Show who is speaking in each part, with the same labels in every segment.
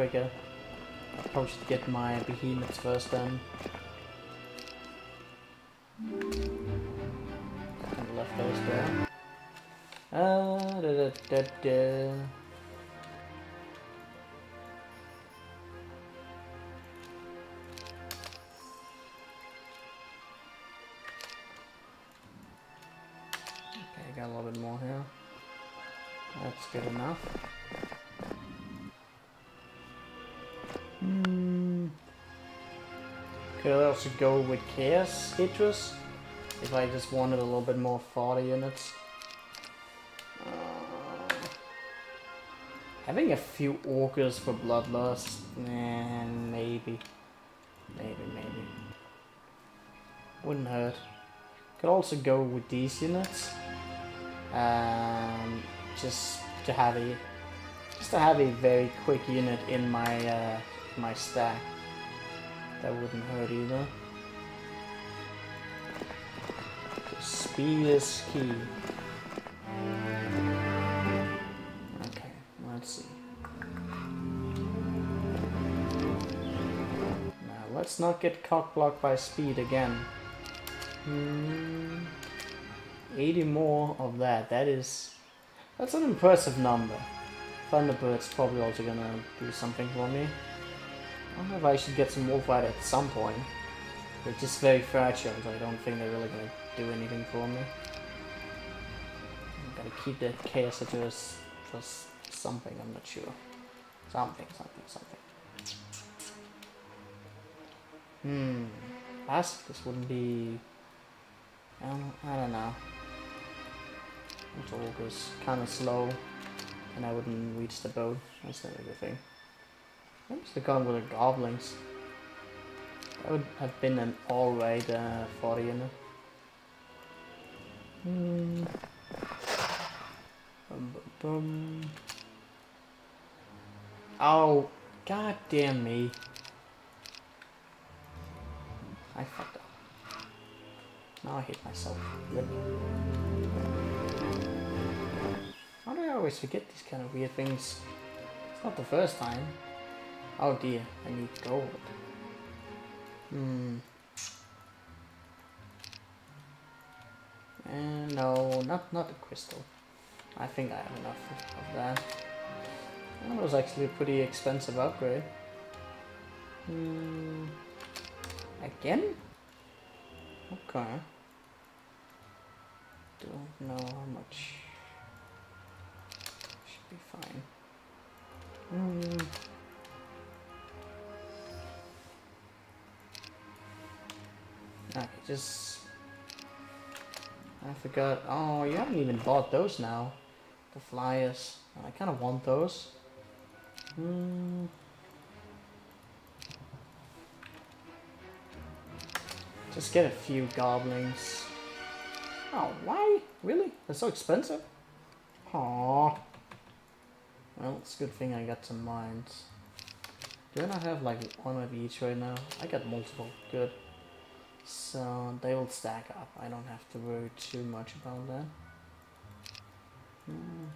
Speaker 1: quicker. I probably should get my behemoths first then. And left those there. Uh, da, da, da, da. Okay, got a little bit more here. That's good enough. Could also go with Chaos Citrus if I just wanted a little bit more fodder units. Uh, having a few Orcas for Bloodlust, eh, maybe. Maybe, maybe. Wouldn't hurt. Could also go with these units. Um, just to have a just to have a very quick unit in my uh, my stack. That wouldn't hurt either. Speed is key. Okay, let's see. Now let's not get cockblocked by speed again. Hmm. 80 more of that. That is... That's an impressive number. Thunderbird's probably also gonna do something for me. Know if I should get some Wolfride at some point. They're just very fragile, so I don't think they're really gonna do anything for me. I gotta keep the Chaos Citrus plus something, I'm not sure. Something, something, something. Hmm. Last, this wouldn't be... I don't, know. It's all goes kind of slow, and I wouldn't reach the boat. That's a good thing. I must have gone with the goblins. That would have been an alright uh, 40 unit. Hmm. Bum, bum, bum. Oh, god damn me. I fucked up. Now I hate myself. Yep. How do I always forget these kind of weird things? It's not the first time. Oh dear, I need gold. Hmm. And no, not not the crystal. I think I have enough of that. That was actually a pretty expensive upgrade. Hmm. Again? Okay. Don't know how much. Should be fine. Hmm. Okay, just... I forgot. Oh, you haven't even bought those now. The flyers. I kind of want those. Hmm. Just get a few goblins. Oh, why? Really? They're so expensive? Aww. Well, it's a good thing I got some mines. Do I not have like one of each right now? I got multiple. Good. So they will stack up. I don't have to worry too much about that. Hmm.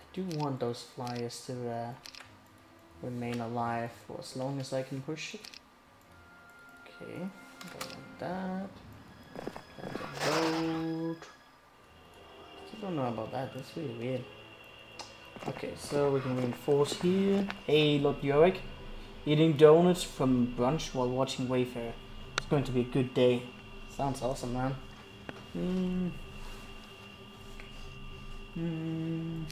Speaker 1: I do want those flyers to uh, remain alive for as long as I can push it. Okay, like that. Vote. I don't know about that. That's really weird. Okay, so we can reinforce here. Hey, Lord Yorick. Eating donuts from brunch while watching Wayfarer. Going to be a good day. Sounds awesome, man. Hmm. Hmm.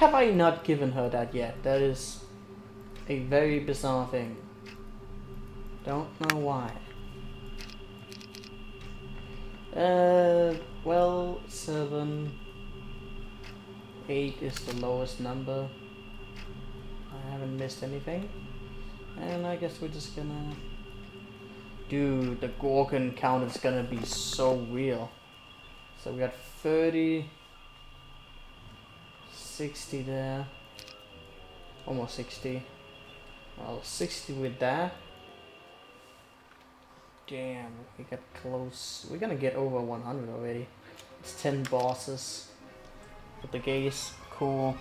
Speaker 1: Have I not given her that yet? That is a very bizarre thing. Don't know why. Uh, well, seven, eight is the lowest number. I haven't missed anything. And I guess we're just gonna... Dude, the Gorgon count is gonna be so real. So we got 30, 60 there, almost 60. Well, 60 with that. Damn, we got close. We're gonna get over 100 already. It's 10 bosses with the gaze. Cool.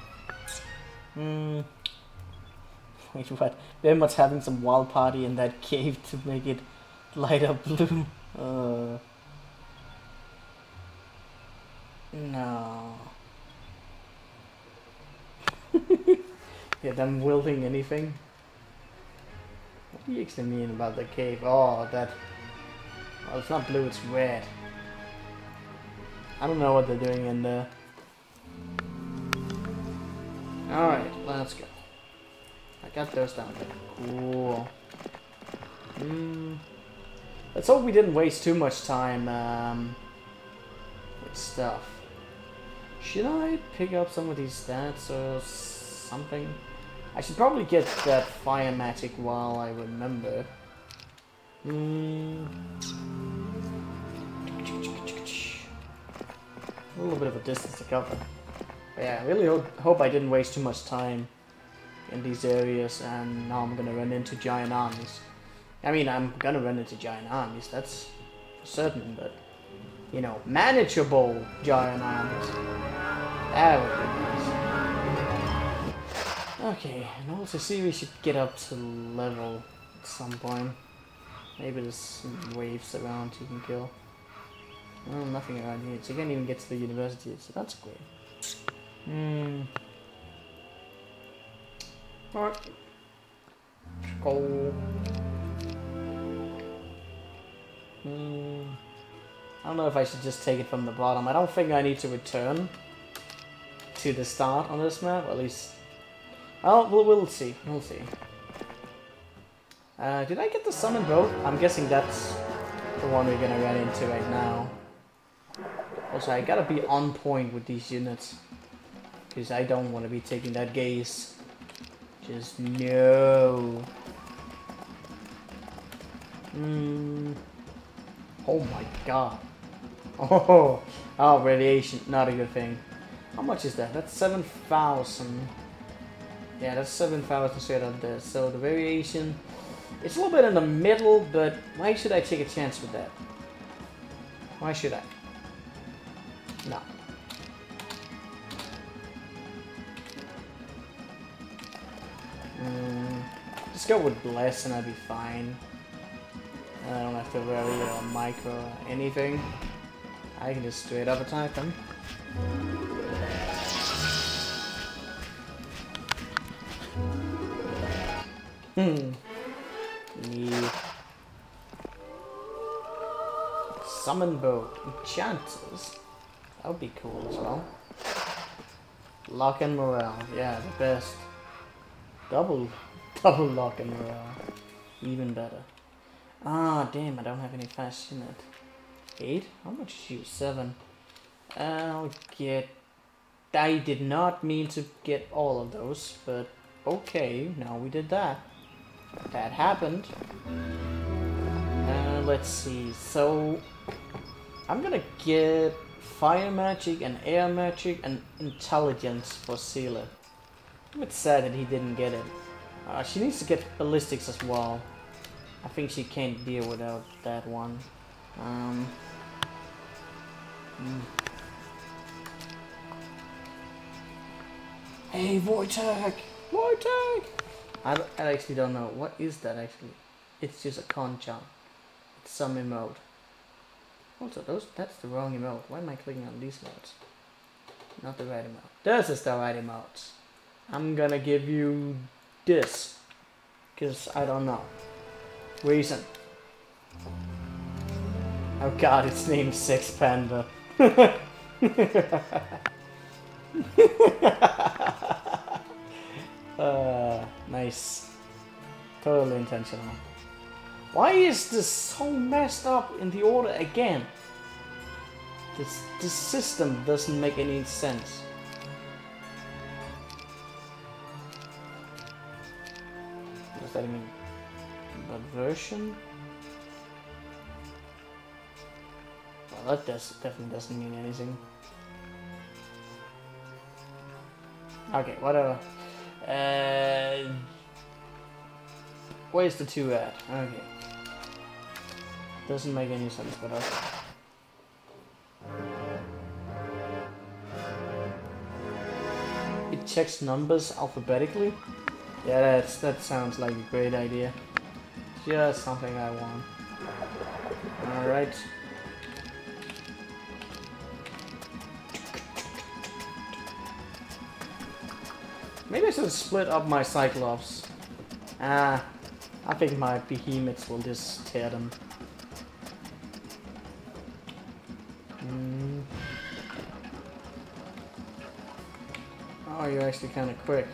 Speaker 1: Hmm. Wait, what? Very much having some wild party in that cave to make it light up blue. Uh. No. Yeah, them wilting anything. What do you actually mean about the cave? Oh, that. Well, it's not blue, it's red. I don't know what they're doing in there. Alright, let's go. I got those down there. Cool. Hmm. Let's hope we didn't waste too much time um, with stuff. Should I pick up some of these stats or something? I should probably get that fire magic while I remember. Hmm. A little bit of a distance to cover. But yeah, I really hope, hope I didn't waste too much time in these areas and now I'm gonna run into giant armies. I mean, I'm gonna run into giant armies, that's certain, but, you know, manageable giant armies. That would be. Okay, and also see we should get up to level at some point. Maybe there's some waves around you can kill. Oh, nothing around here, so you can't even get to the university, so that's great. Hmm. Alright. Go. Hmm. I don't know if I should just take it from the bottom. I don't think I need to return to the start on this map, at least. Well, we'll, we'll see. We'll see. Uh, did I get the summon boat? I'm guessing that's the one we're gonna run into right now. Also, I gotta be on point with these units. Because I don't want to be taking that gaze. Just no. Hmm. Oh my god. Oh, oh, radiation, not a good thing. How much is that? That's 7,000. Yeah, that's 7,000 straight up there. So the variation, it's a little bit in the middle, but why should I take a chance with that? Why should I? No. Mm, just go with Bless and I'd be fine. I don't have to worry about micro anything. I can just straight up attack them. Hmm. Summon boat. Enchanters. That would be cool as well. Lock and morale. Yeah, the best. Double, double lock and morale. Even better. Ah, damn, I don't have any fast unit. Eight? How much is you? Seven. I'll get... I did not mean to get all of those, but okay, now we did that. That happened. Let's see, so... I'm gonna get fire magic and air magic and intelligence for Seele. I'm a bit sad that he didn't get it. Uh, she needs to get ballistics as well. I think she can't deal without that one. Um, mm. Hey, Wojtek! Wojtek! I, I actually don't know. What is that actually? It's just a concha. It's some emote. Also, those that's the wrong emote. Why am I clicking on these emotes? Not the right emote. This is the right emote. I'm gonna give you this. Because I don't know. Reason. Oh god, it's named Six Panda. uh, nice. Totally intentional. Why is this so messed up in the order again? This, this system doesn't make any sense. What does that mean? That version? Well, that does, definitely doesn't mean anything. Okay, whatever. Where's the two at? Okay. Doesn't make any sense, but okay. It checks numbers alphabetically? Yeah, that's, that sounds like a great idea. Just something I want. Alright. Split up my Cyclops. Ah, I think my behemoths will just tear them. Mm. Oh, you're actually kind of quick.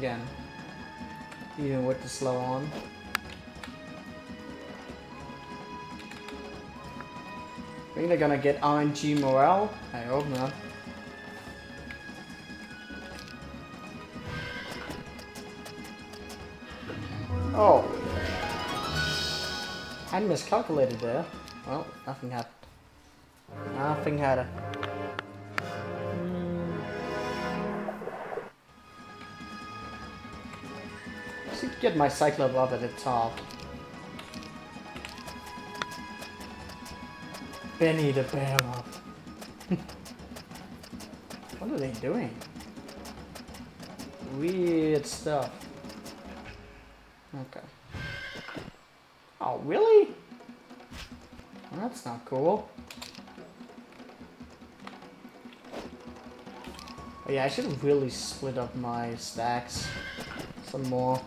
Speaker 1: Again. Even with the slow on. I think they're gonna get RNG morale? I hope not. Oh. I miscalculated there. Well, nothing happened. Nothing happened. Get my Cyclops up at the top. Benny the bear up. what are they doing? Weird stuff. Okay. Oh, really? Well, that's not cool. Oh, yeah, I should really split up my stacks some more.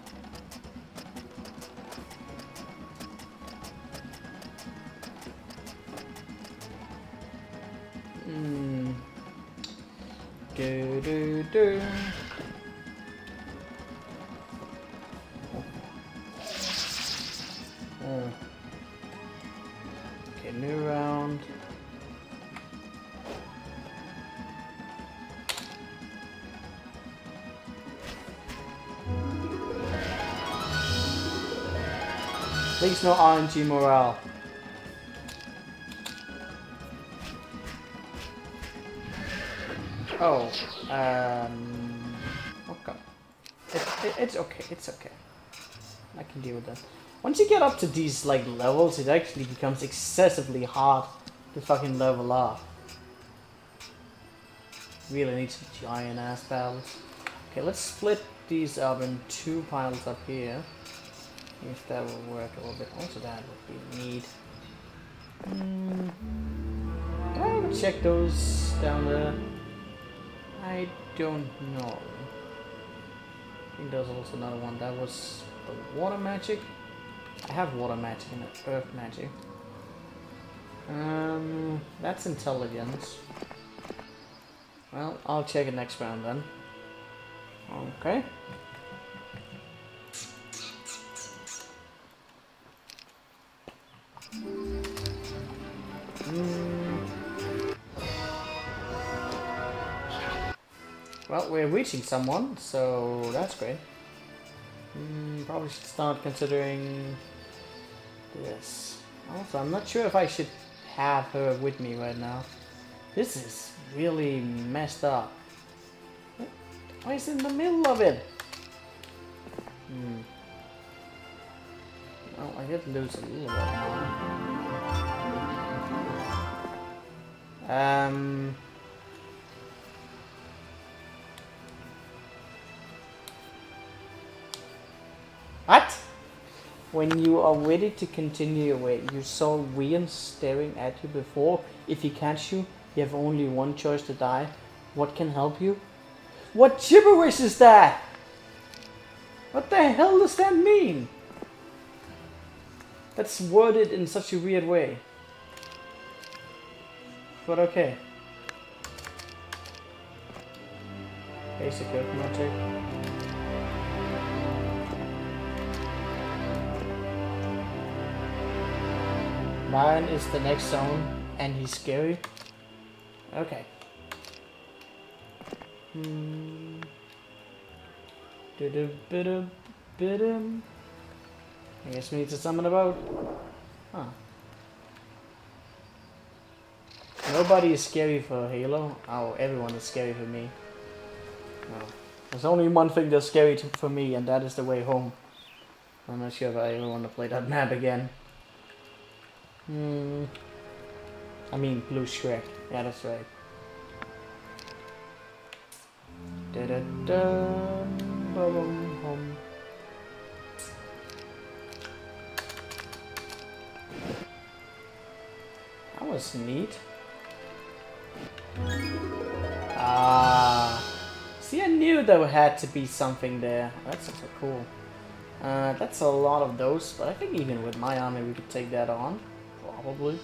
Speaker 1: No RNG morale. Oh, um, okay. It, it, it's okay, it's okay. I can deal with that. Once you get up to these, like, levels, it actually becomes excessively hard to fucking level up. Really need some giant ass battles. Okay, let's split these up in two piles up here. If that will work a little bit. Also, that would be neat. Mm. I ever check those down there? I don't know. I think there's also another one. That was the water magic. I have water magic and earth magic. Um, that's intelligence. Well, I'll check it next round then. Okay. Reaching someone, so that's great. Mm, probably should start considering this. Also, I'm not sure if I should have her with me right now. This is really messed up. Why is in the middle of it? Hmm. Well, I did lose a little bit. Um. When you are ready to continue your way, you saw Rian staring at you before. If he catch you, you have only one choice to die. What can help you? What gibberish is that? What the hell does that mean? That's worded in such a weird way. But okay. Basic earth magic. Ryan is the next zone, and he's scary. Okay. Hmm. I guess we need to summon a boat. Huh. Nobody is scary for Halo. Oh, everyone is scary for me. There's only one thing that's scary for me, and that is the way home. I'm not sure if I ever want to play that map again. Hmm. I mean, Blue Shrek. Yeah, that's right. Da da da. Ba-bum, hum. That was neat. Ah. See, I knew there had to be something there. That's also cool. Uh, that's a lot of those, but I think even with my army we could take that on. Probably.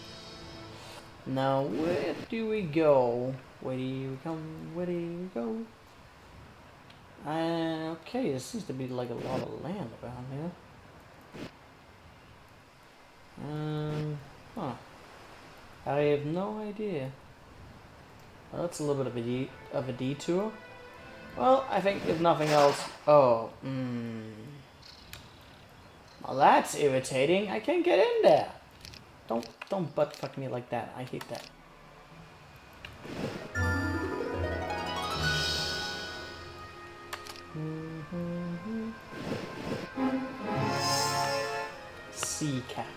Speaker 1: Now, where do we go? Where do you come? Where do you go? Uh, okay, there seems to be like a lot of land around here. Um, huh. I have no idea. Well, that's a little bit of a, de of a detour. Well, I think if nothing else... Oh, hmm. Well, that's irritating. I can't get in there. Don't, don't butt fuck me like that. I hate that. Sea cat.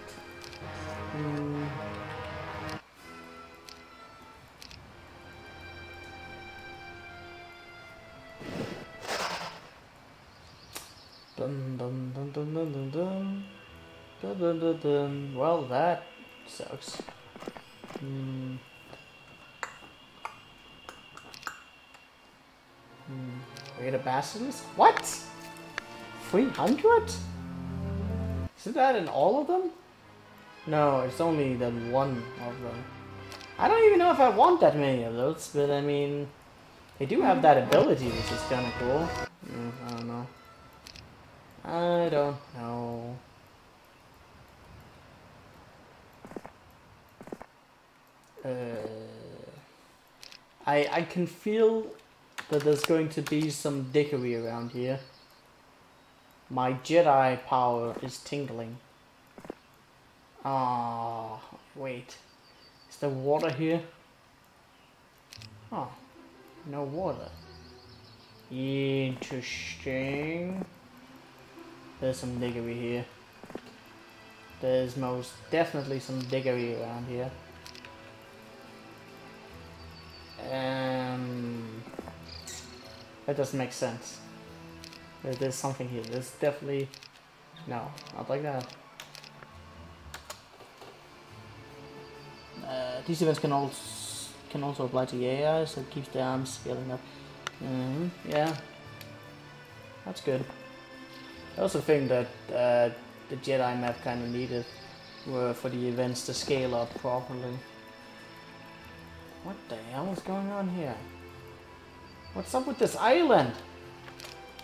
Speaker 1: Dun dun dun dun dun dun. Dun dun dun dun. Well, that sucks. Hmm. Hmm. Greater Basilisk? What? 300? Is that in all of them? No, it's only the one of them. I don't even know if I want that many of those, but I mean, they do have that ability, which is kind of cool. Mm, I don't know. I don't know. Uh, I I can feel that there's going to be some dickery around here. My Jedi power is tingling. Ah, wait. Is there water here? Oh, no water. Interesting. There's some diggery here. There's most definitely some diggery around here. Um, that doesn't make sense. There, there's something here. There's definitely... No, not like that. Uh, these events can also can also apply to AI, so it keeps the arms scaling up. Mm -hmm, yeah, that's good. I also think that uh, the Jedi map kind of needed were for the events to scale up properly. What the hell is going on here? What's up with this island?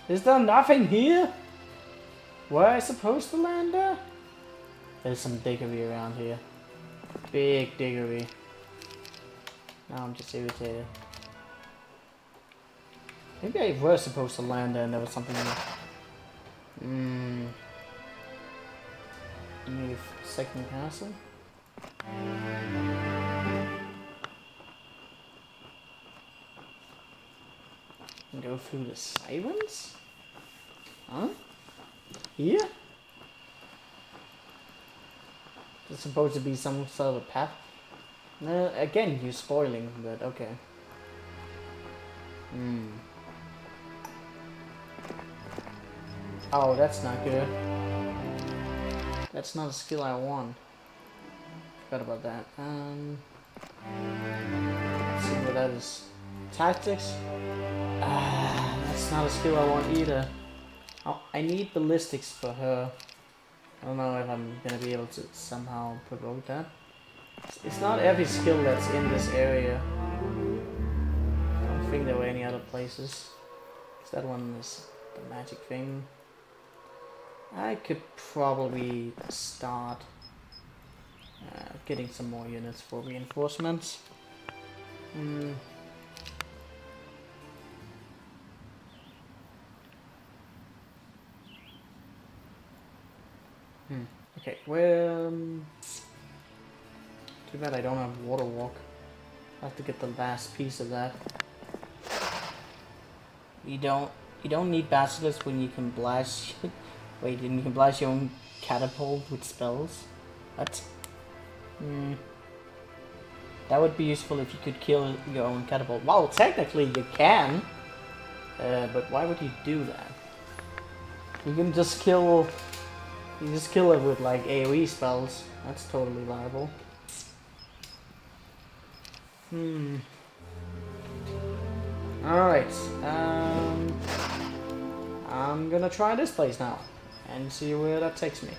Speaker 1: Is there nothing here? Were I supposed to land there? There's some diggery around here. Big diggery. Now I'm just irritated. Maybe I was supposed to land there and there was something in Hmm. Move second castle. Go through the sirens? Huh? Here? There's supposed to be some sort of a path. Again, you're spoiling, but okay. Hmm. Oh, that's not good. That's not a skill I want. Forgot about that. Um, let's see what that is. Tactics? Ah, that's not a skill I want either. Oh, I need ballistics for her. I don't know if I'm gonna be able to somehow provoke that. It's not every skill that's in this area. I don't think there were any other places. That one is the magic thing. I could probably start Uh, getting some more units for reinforcements. Hmm. Hmm. Okay, well, um, too bad I don't have water walk. I have to get the last piece of that. You don't, you don't need basilisk when you can blast. wait, and you can blast your own catapult with spells. What? Hmm. That would be useful if you could kill your own catapult. Well, technically you can. Uh, but why would you do that? You can just kill you just kill it with like AoE spells. That's totally viable. Hmm. Alright. Um, I'm gonna try this place now. And see where that takes me.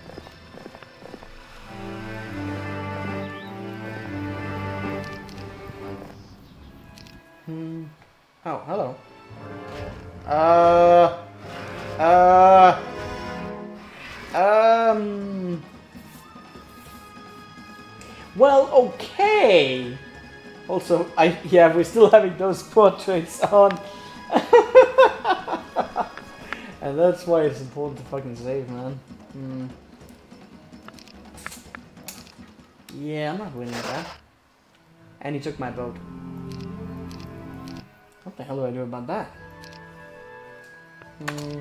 Speaker 1: Also, I yeah, we're still having those portraits on. and that's why it's important to fucking save, man. Hmm. Yeah, I'm not winning that. And he took my boat. What the hell do I do about that? Hmm.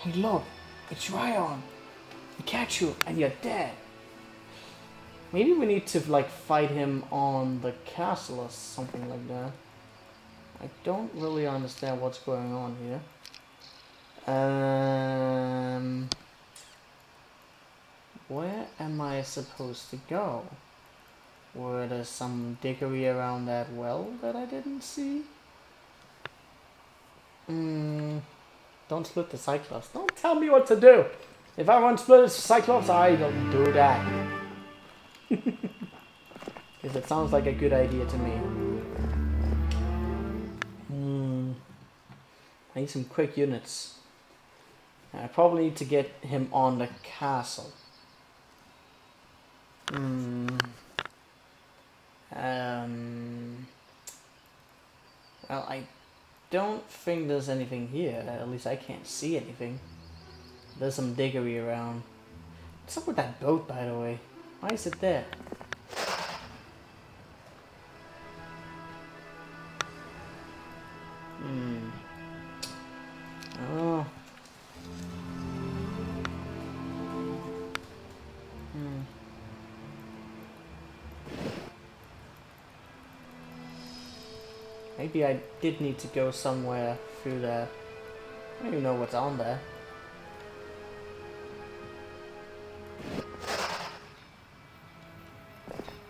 Speaker 1: Hey, look. It's Ryon. We catch you and you're dead. Maybe we need to like fight him on the castle or something like that. I don't really understand what's going on here. Um, where am I supposed to go? Were there some dickery around that well that I didn't see? Hmm. Don't split the Cyclops. Don't tell me what to do. If I want to split the Cyclops, I don't do that. Because it sounds like a good idea to me. Hmm. I need some quick units. I probably need to get him on the castle. Hmm. Um. Well, I don't think there's anything here. At least I can't see anything. There's some diggery around. What's up with that boat, by the way? Why is it there? Hmm. Oh. Maybe I did need to go somewhere through there. I don't even know what's on there.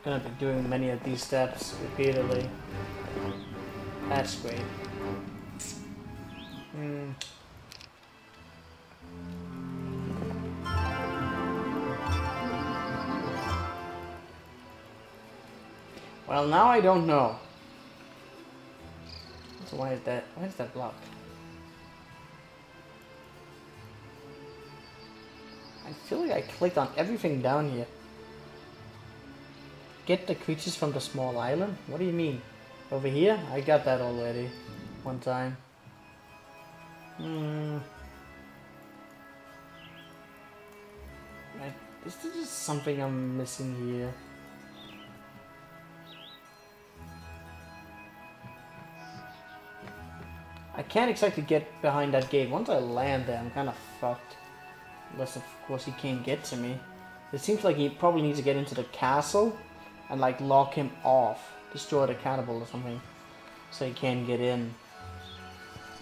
Speaker 1: Gonna be doing many of these steps repeatedly. That's great. Hmm. Well, now I don't know. So why is that, why is that blocked? I feel like I clicked on everything down here. Get the creatures from the small island? What do you mean? Over here? I got that already. One time. Hmm. Is there just something I'm missing here? I can't exactly get behind that gate. Once I land there, I'm kind of fucked. Unless, of course, he can't get to me. It seems like he probably needs to get into the castle and, like, lock him off. Destroy the catapult or something. So he can't get in.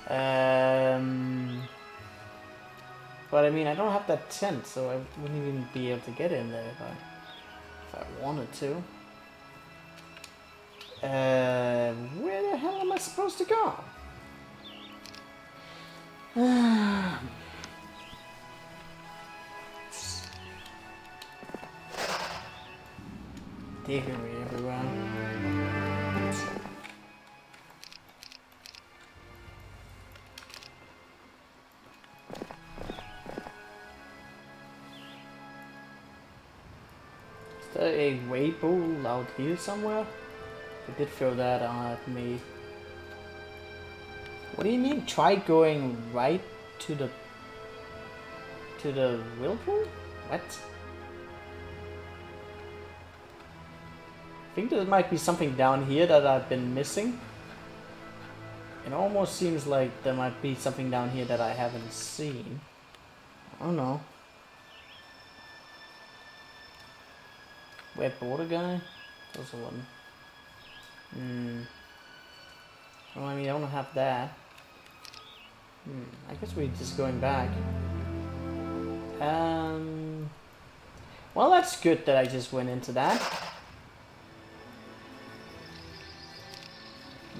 Speaker 1: Um... But, I mean, I don't have that tent, so I wouldn't even be able to get in there if I, if I wanted to. Uh, where the hell am I supposed to go? Me everyone. a wave pool out here somewhere? They did throw that uh, at me. What do you mean? Try going right to the to the whirlpool? What? Think there might be something down here that I've been missing. It almost seems like there might be something down here that I haven't seen. I don't know. Wet border guy? There's one. Hmm. Well, I mean, I don't have that. Hmm. I guess we're just going back. Um. Well, that's good that I just went into that.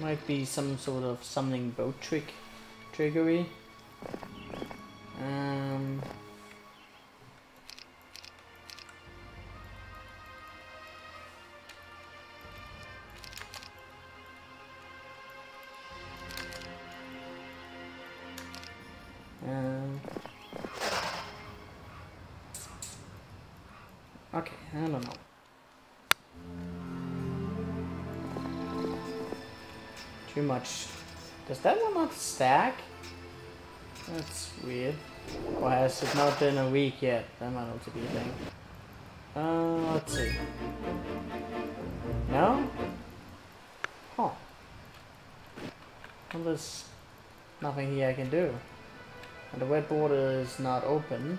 Speaker 1: Might be some sort of summoning boat trick trickery. Um. Um, okay, I don't know. Too much. Does that one not stack? That's weird. Or has it not been a week yet? That might also be a thing. Uh, let's see. No? Huh. Well, there's nothing here I can do. And the wet border is not open.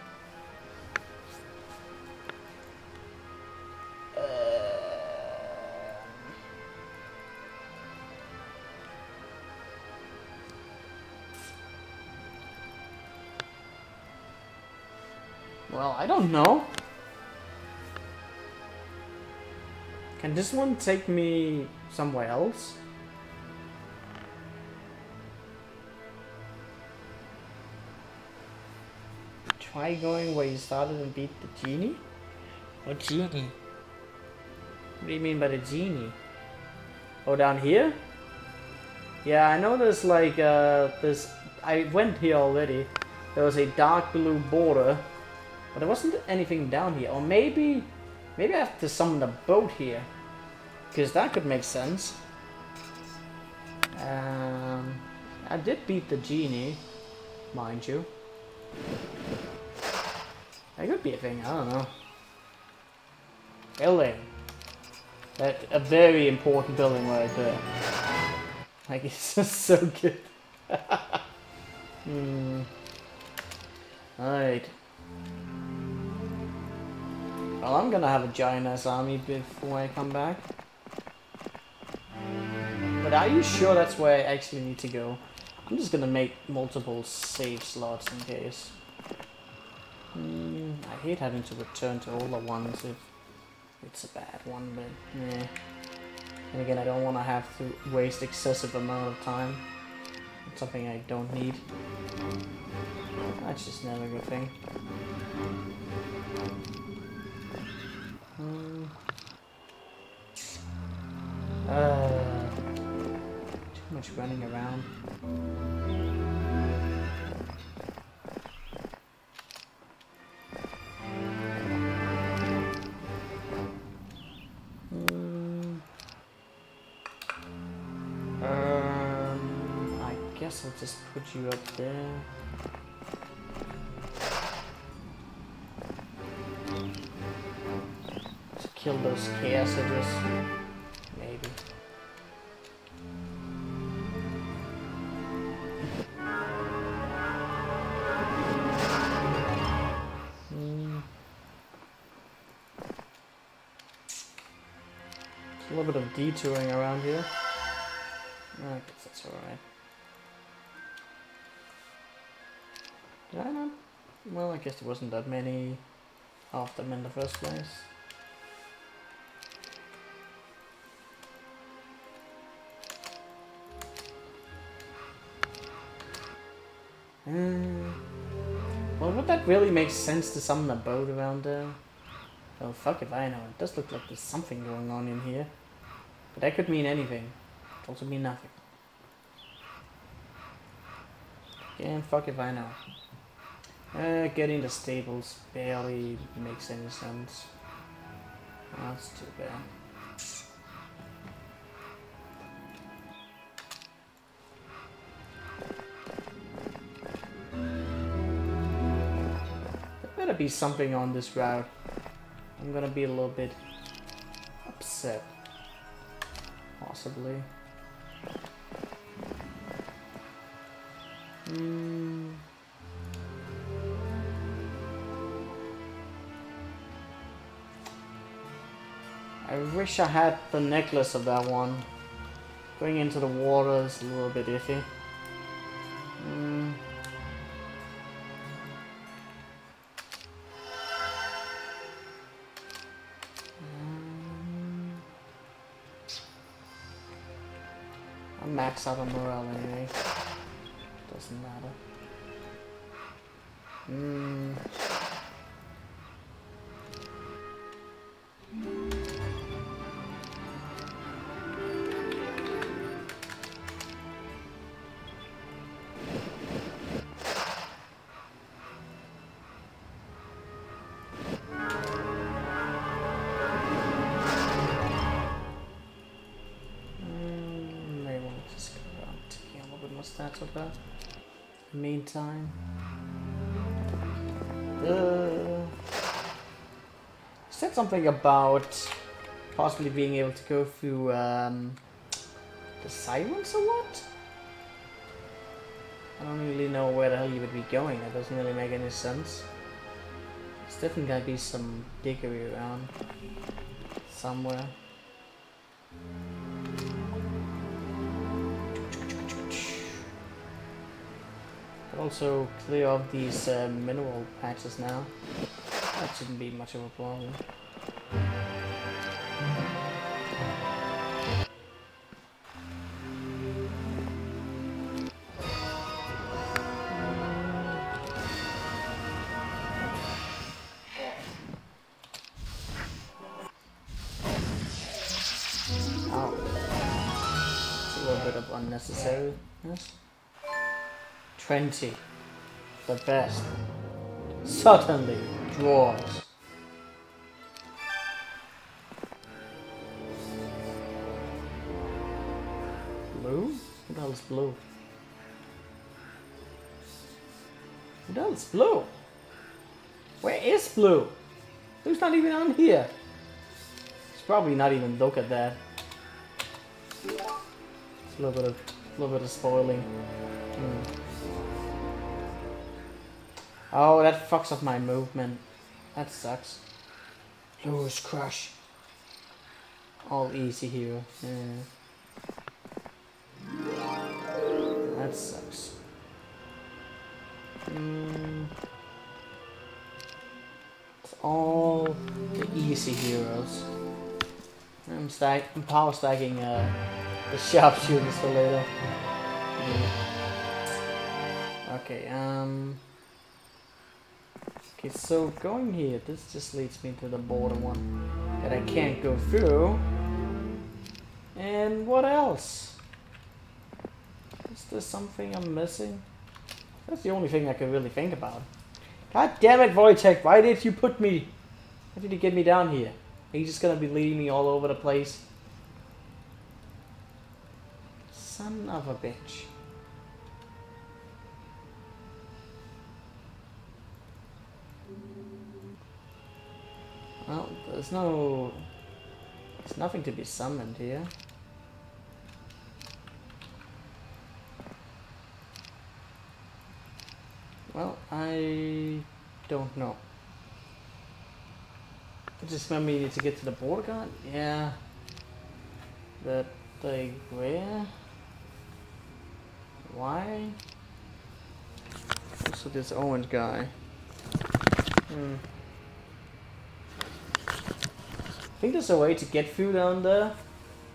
Speaker 1: Well, I don't know. Can this one take me somewhere else? Try going where you started and beat the genie? What genie? What do you mean by the genie? Oh, down here? Yeah, I know there's like, uh, this... I went here already. There was a dark blue border. But there wasn't anything down here. Or maybe... Maybe I have to summon a boat here. Because that could make sense. Um, I did beat the genie, mind you. That could be a thing, I don't know. Building. That a very important building right there. Like it's just so good. hmm. Alright. Well, I'm gonna have a giant ass army before I come back. But are you sure that's where I actually need to go? I'm just gonna make multiple save slots in case. Mm, I hate having to return to all the ones if it's a bad one, but yeah. And again, I don't want to have to waste excessive amount of time. It's something I don't need. That's just never a good thing. Uh, too much running around. Um, I guess I'll just put you up there. Kill those chaos edges. Maybe. Hmm. A little bit of detouring around here. I guess that's alright. Did I not? Well, I guess there wasn't that many of them in the first place. Hmm. well, would that really make sense to summon a boat around there? Oh, fuck if I know. It does look like there's something going on in here. But that could mean anything. It could also mean nothing. Yeah, fuck if I know. Uh, getting the stables barely makes any sense. That's too bad. Better be something on this route. I'm gonna be a little bit upset. Possibly. Hmm. I wish I had the necklace of that one. Going into the water is a little bit iffy. I'm max morale anyway. Doesn't matter. Of that. Meantime. Uh, said something about possibly being able to go through um, the sirens or what? I don't really know where the hell you would be going. That doesn't really make any sense. There's definitely gotta be some diggery around somewhere. Also clear off these uh, mineral patches now. That shouldn't be much of a problem. 20. The best. Certainly. draws. Blue? Hell is blue? Hell is blue? Where is blue? Who's not even on here? He's probably not even look at that. It's a little bit of, a little bit of spoiling. Hmm. Oh, that fucks up my movement. That sucks. Lose crush. All easy here. Yeah. That sucks. Mm. It's all the easy heroes. I'm stack I'm power stacking uh, the sharpshooters for later. Yeah. Okay, um Okay, so going here, this just leads me to the border one that I can't go through. And what else? Is there something I'm missing? That's the only thing I can really think about. God damn it, Wojtek, why did you put me? Why did you get me down here? Are you just gonna be leading me all over the place? Son of a bitch. Well, there's no... There's nothing to be summoned here. Well, I don't know. Just remember you need to get to the border guard? Yeah. But, like, where? Why? Also this orange guy. Hmm. I think there's a way to get through down there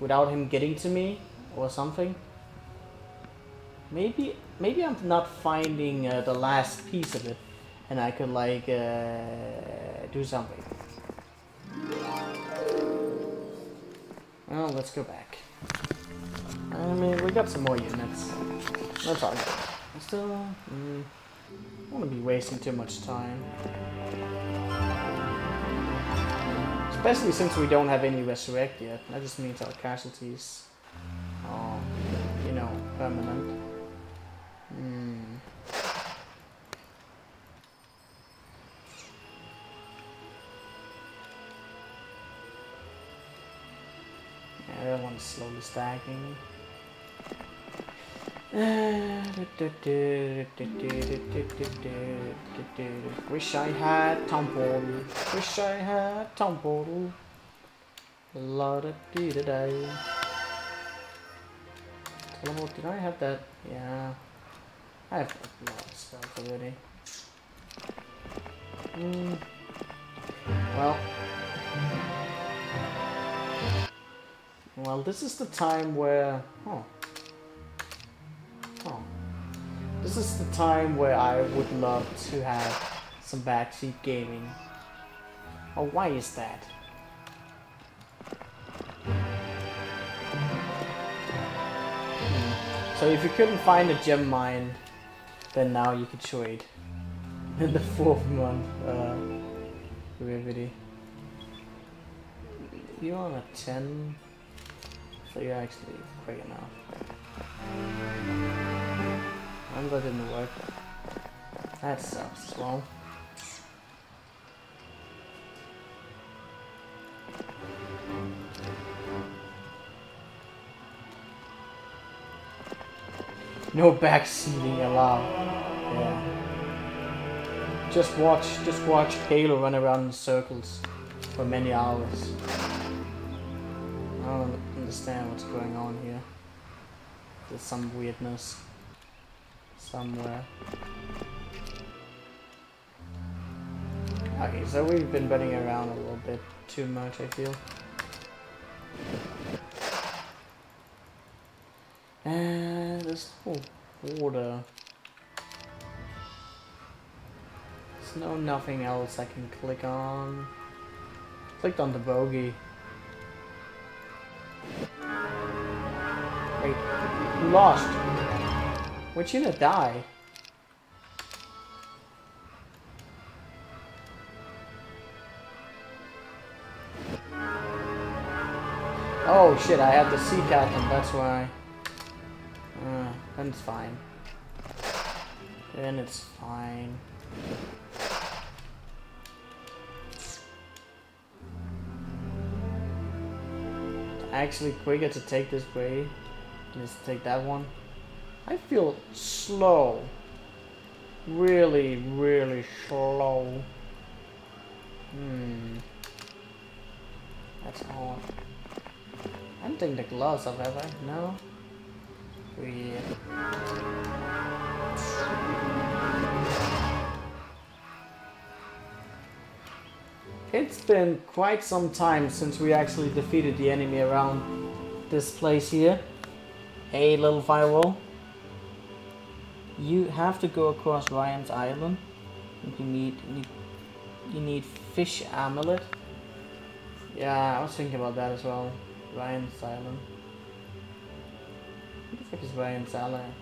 Speaker 1: without him getting to me or something. Maybe maybe I'm not finding uh, the last piece of it and I could like uh, do something. Well, let's go back. I mean, we got some more units. That's all good. Still, mm, I don't want to be wasting too much time. Especially since we don't have any resurrect yet. That just means our casualties are, you know, permanent. Hmm. Yeah, that one's slowly stacking. Wish I had Portal. Wish I had Portal. La da dee da day. Did I have that? Yeah. I have a lot of spells already. Hmm. Well. Well, this is the time where... Oh. This is the time where I would love to have some backseat gaming. Oh, why is that? So if you couldn't find a gem mine, then now you could trade. In the fourth month, uh, Rivity. You're on a 10, so you're actually quick enough. And that didn't work. That sucks well. No backseating allowed. Yeah. Just watch, just watch Halo run around in circles for many hours. I don't understand what's going on here. There's some weirdness somewhere. Okay, so we've been running around a little bit too much, I feel. And there's no water. There's no nothing else I can click on. Clicked on the bogey. Wait, you lost. We're gonna die. Oh shit, I have the sea captain, that's why. Uh, then it's fine. Then it's fine. Actually quicker to take this way. Just take that one. I feel slow. Really, really slow. Hmm. That's odd. I don't think the gloves have ever. No? Weird. It's been quite some time since we actually defeated the enemy around this place here. Hey, little firewall. You have to go across Ryan's Island. You need, you need, you need fish amulet. Yeah, I was thinking about that as well. Ryan's Island. What the fuck is Ryan's Island?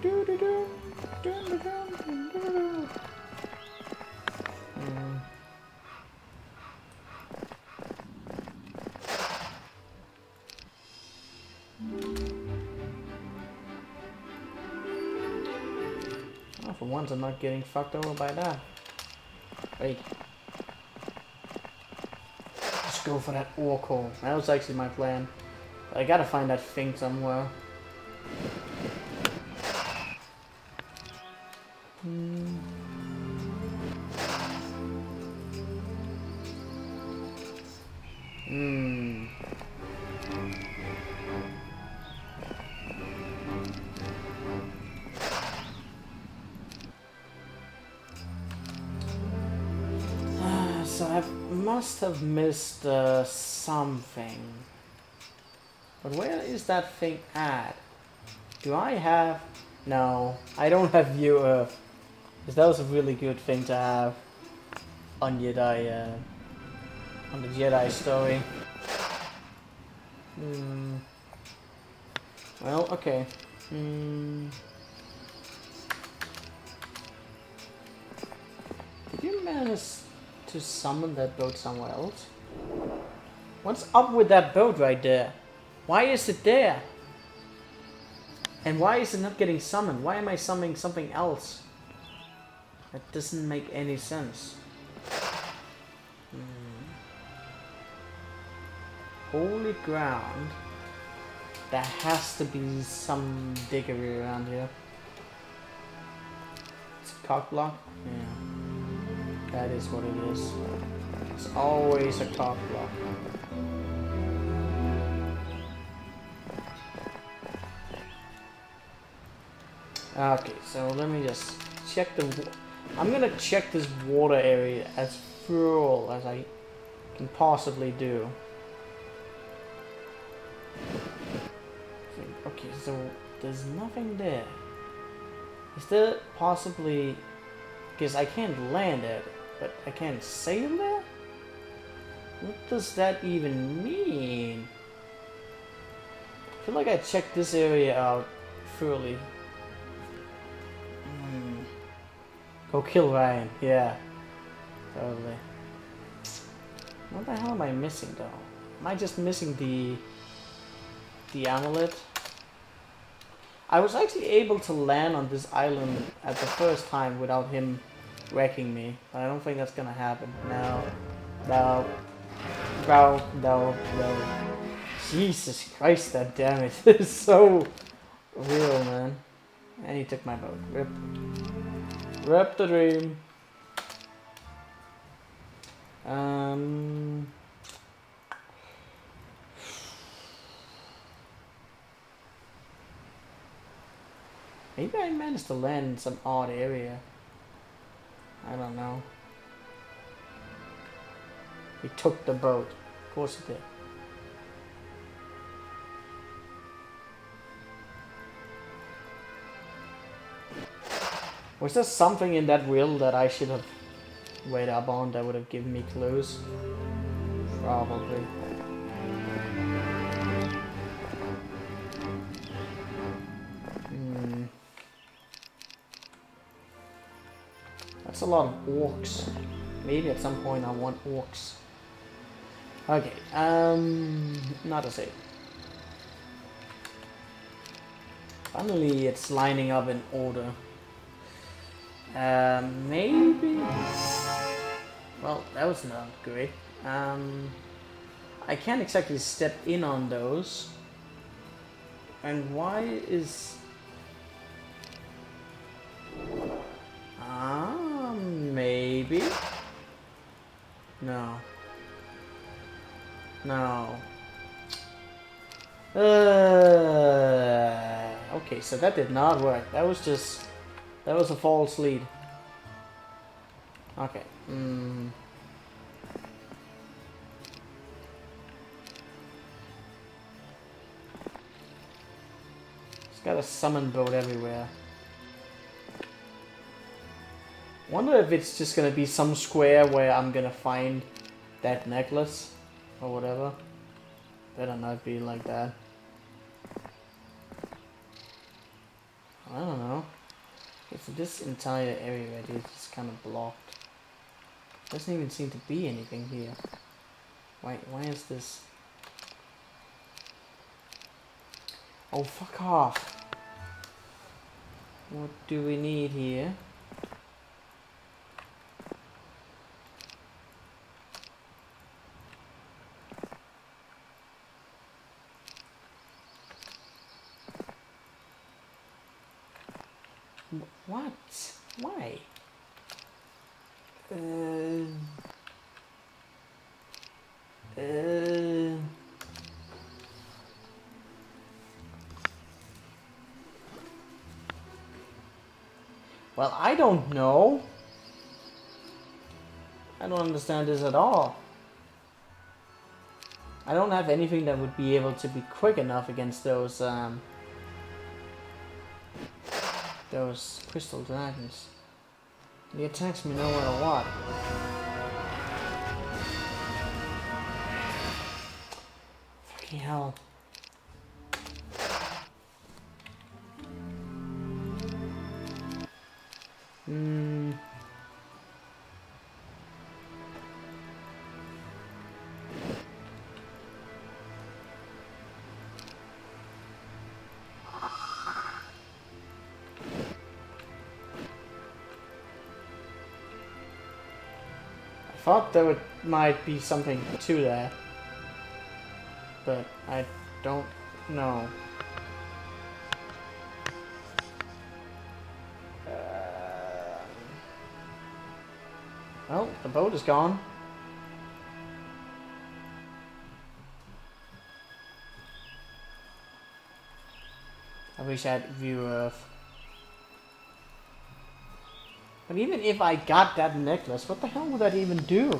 Speaker 1: Do do do do do do do do. Once I'm not getting fucked over by that. Wait. Let's go for that ore core. That was actually my plan. But I gotta find that thing somewhere. Hmm. Hmm. Must have missed uh, something. But where is that thing at? Do I have... No, I don't have View Earth. Because that was a really good thing to have on Jedi, uh, on the Jedi story. Hmm. Well, okay. Hmm. Did you manage to summon that boat somewhere else? What's up with that boat right there? Why is it there? And why is it not getting summoned? Why am I summoning something else? That doesn't make any sense. Hmm. Holy ground. There has to be some diggery around here. It's a cock block? Yeah. That is what it is. It's always a top block. Okay, so let me just check the... I'm gonna check this water area as full as I can possibly do. Okay, so there's nothing there. Is there possibly... Because I can't land at it, but I can't sail there? What does that even mean? I feel like I checked this area out thoroughly. Hmm. Go kill Ryan, yeah. Totally. What the hell am I missing though? Am I just missing the the amulet? I was actually able to land on this island at the first time without him wrecking me. But I don't think that's gonna happen. No. No. No. No. No. Jesus Christ, that damage is so real, man. And he took my boat. Rip. Rip the dream. Um... Maybe I managed to land in some odd area. I don't know. He took the boat. Of course he did. Was there something in that will that I should have read up on that would have given me clues? Probably. A lot of orcs. Maybe at some point I want orcs. Okay, um, not to say. Finally, it's lining up in order. Um, maybe? Well, that was not great. Um, I can't exactly step in on those. And why is... Ah, Maybe? No. No. Uh, okay, so that did not work. That was just... That was a false lead. Okay. Mm. It's got a summon boat everywhere. Wonder if it's just gonna be some square where I'm gonna find that necklace or whatever. Better not be like that. I don't know. If this entire area is just kind of blocked. Doesn't even seem to be anything here. Why, why is this? Oh, fuck off. What do we need here? What? Why? Uh, uh, well, I don't know. I don't understand this at all. I don't have anything that would be able to be quick enough against those um, those crystal dragons. He attacks me no matter what. Fucking hell. Thought there would, might be something to that. But I don't know. Uh, well, the boat is gone. I wish I had view of. But even if I got that necklace, what the hell would that even do?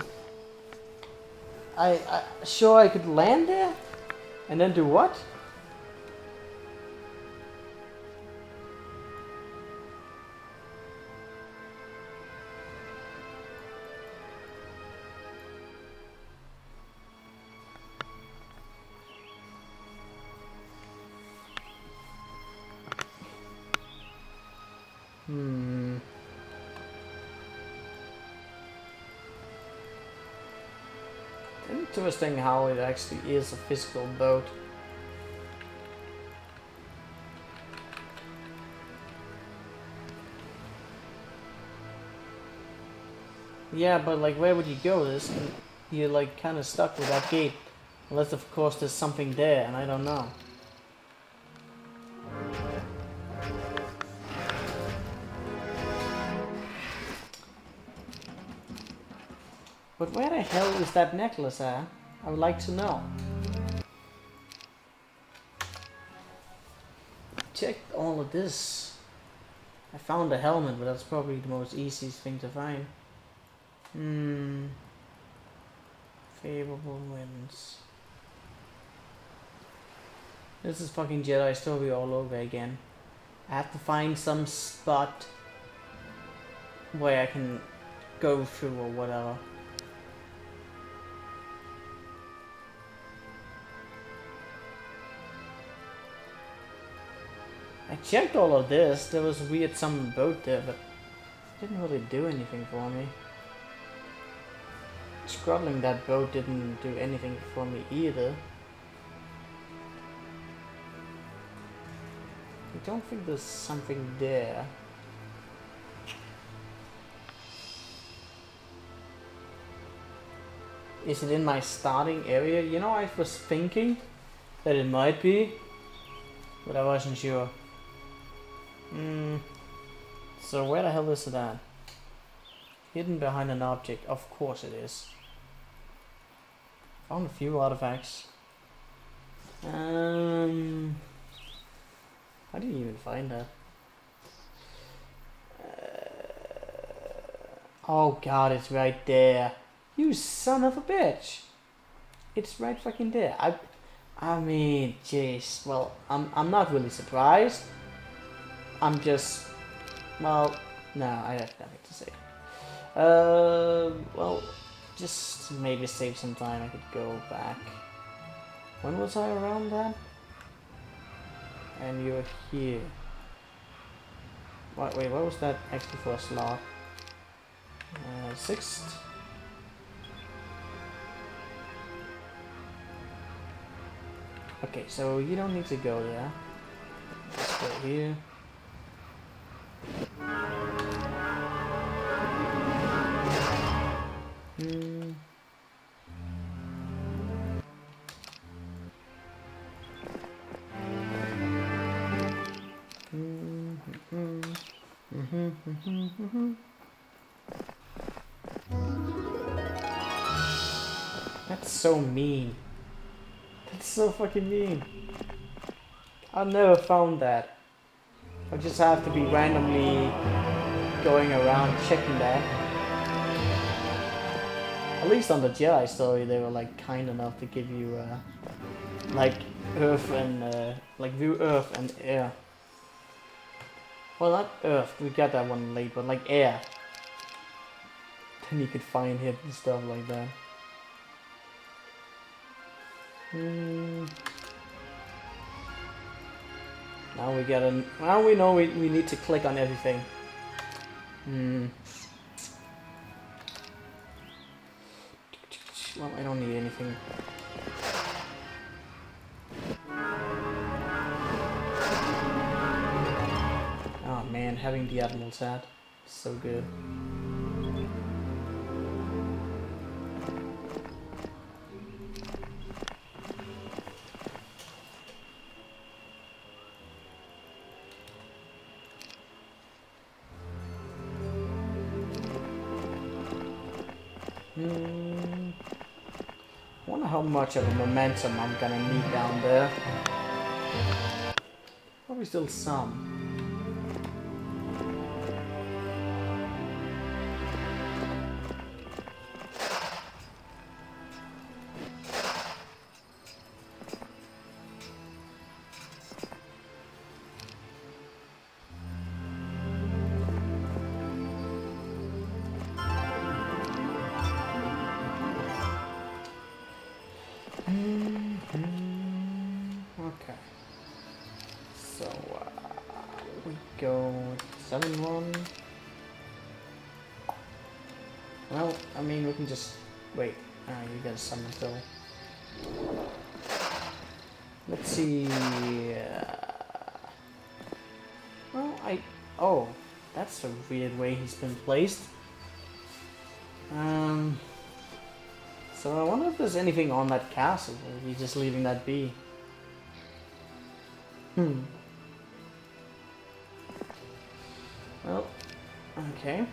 Speaker 1: I, I sure I could land there, and then do what? Interesting how it actually is a physical boat. Yeah, but like where would you go? This you're like kind of stuck with that gate. Unless of course there's something there and I don't know. Where the hell is that necklace at? I would like to know. Check all of this. I found a helmet, but that's probably the most easiest thing to find. Hmm. Favorable winds. This is fucking Jedi story all over again. I have to find some spot where I can go through or whatever. I checked all of this. There was weird some boat there, but didn't really do anything for me. Scrubbing that boat didn't do anything for me either. I don't think there's something there. Is it in my starting area? You know, I was thinking that it might be, but I wasn't sure. Hmm. So where the hell is that? Hidden behind an object. Of course it is. Found a few artifacts. Um. How do you even find that? Uh, oh god, it's right there. You son of a bitch. It's right fucking there. I I mean, jeez. Well, I'm I'm not really surprised. I'm just, well, no, I have nothing to say. Uh, well, just maybe save some time. I could go back. When was I around then? And you're here. Wait, wait, what was that actually for a slot? Uh, sixth? Okay, so you don't need to go there. Let's go here. That's so mean. That's so fucking mean. I never found that. I just have to be randomly going around checking that. At least on the Jedi story, they were like kind enough to give you uh, like Earth and uh, like view Earth and air. Well, not Earth. We got that one late, but like air. Then you could find hidden stuff like that. Hmm. Now we get a. Now we know we, we need to click on everything. Hmm. Well, I don't need anything. Oh man, having the Admiral's hat. So good. Much of a momentum I'm gonna need down there. Probably still some. Placed. Um. So I wonder if there's anything on that castle, or are we just leaving that be? Hmm. Well, okay.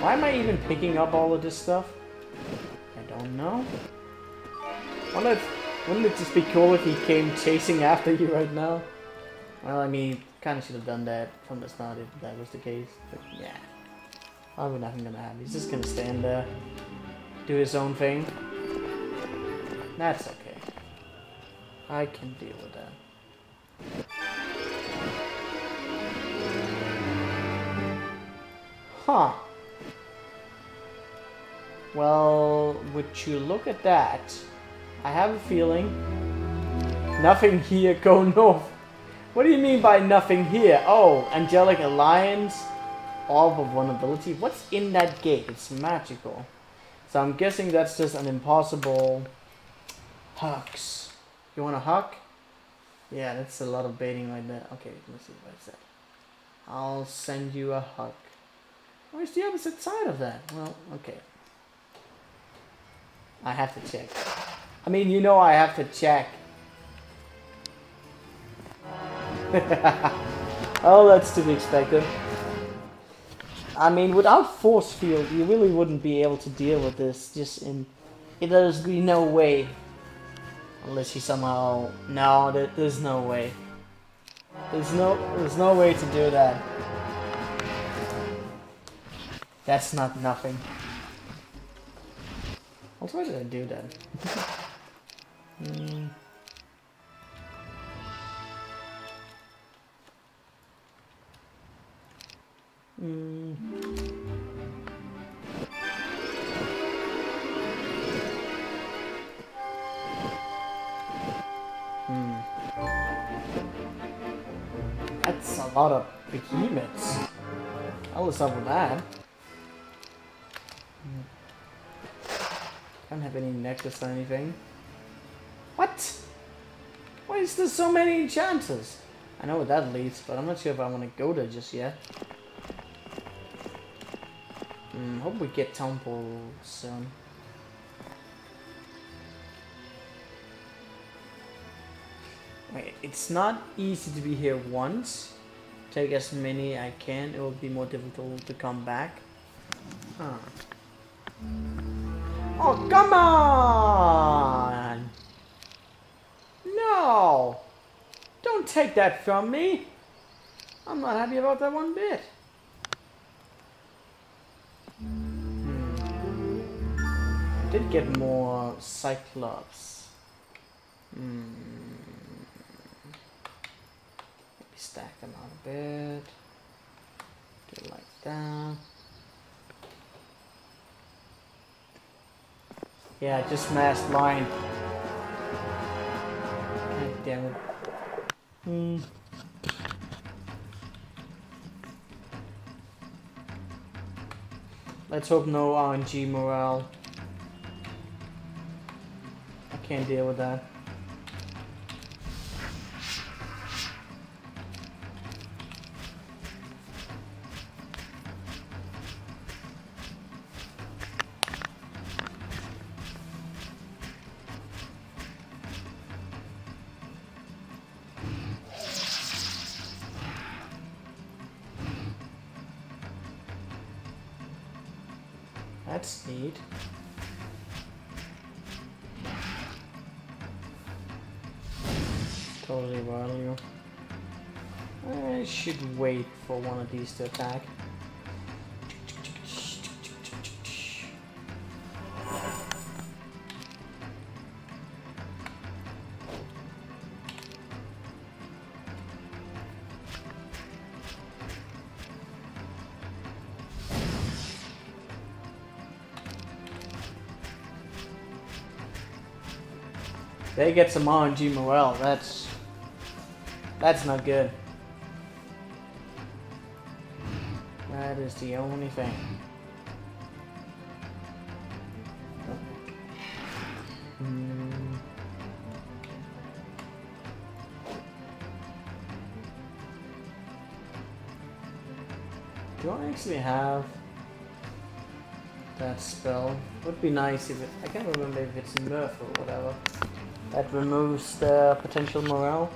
Speaker 1: Why am I even picking up all of this stuff? I don't know. Wonder if, wouldn't it just be cool if he came chasing after you right now? Well, I mean, kind of should have done that from the start if that was the case. But yeah, probably nothing gonna happen. He's just gonna stand there, do his own thing. That's okay. I can deal with that. Huh. Well, would you look at that? I have a feeling nothing here go north. What do you mean by nothing here? Oh, Angelic Alliance, Orb of Vulnerability. What's in that gate? It's magical. So I'm guessing that's just an impossible Hux. You want a huck? Yeah, that's a lot of baiting right there. Okay, let's see what it said. I'll send you a huck. Where's oh, the opposite side of that? Well, okay. I have to check. I mean, you know I have to check. oh, that's to be expected. I mean, without force field, you really wouldn't be able to deal with this. Just in, there's be no way, unless you somehow. No, there, there's no way. There's no, there's no way to do that. That's not nothing. Also, why did I do that? mm. Mm. That's a lot of behemoths. I was up with that. Can't have any necklace or anything. What? Why is there so many enchanters? I know where that leads, but I'm not sure if I want to go there just yet. Hmm, hope we get Temple soon. Wait, it's not easy to be here once. Take as many I can, it will be more difficult to come back. Huh. Oh, come on! No! Don't take that from me! I'm not happy about that one bit. Hmm. Did get more Cyclops. Hmm. Maybe stack them out a bit. Do it like that. Yeah, just mass line. God damn it. Hmm. Let's hope no RNG morale. I can't deal with that. Of these to attack. They get some RNG morale. That's that's not good. The only thing. Hmm. Do I actually have that spell? Would be nice if it. I can't remember if it's Murph or whatever. That removes the potential morale.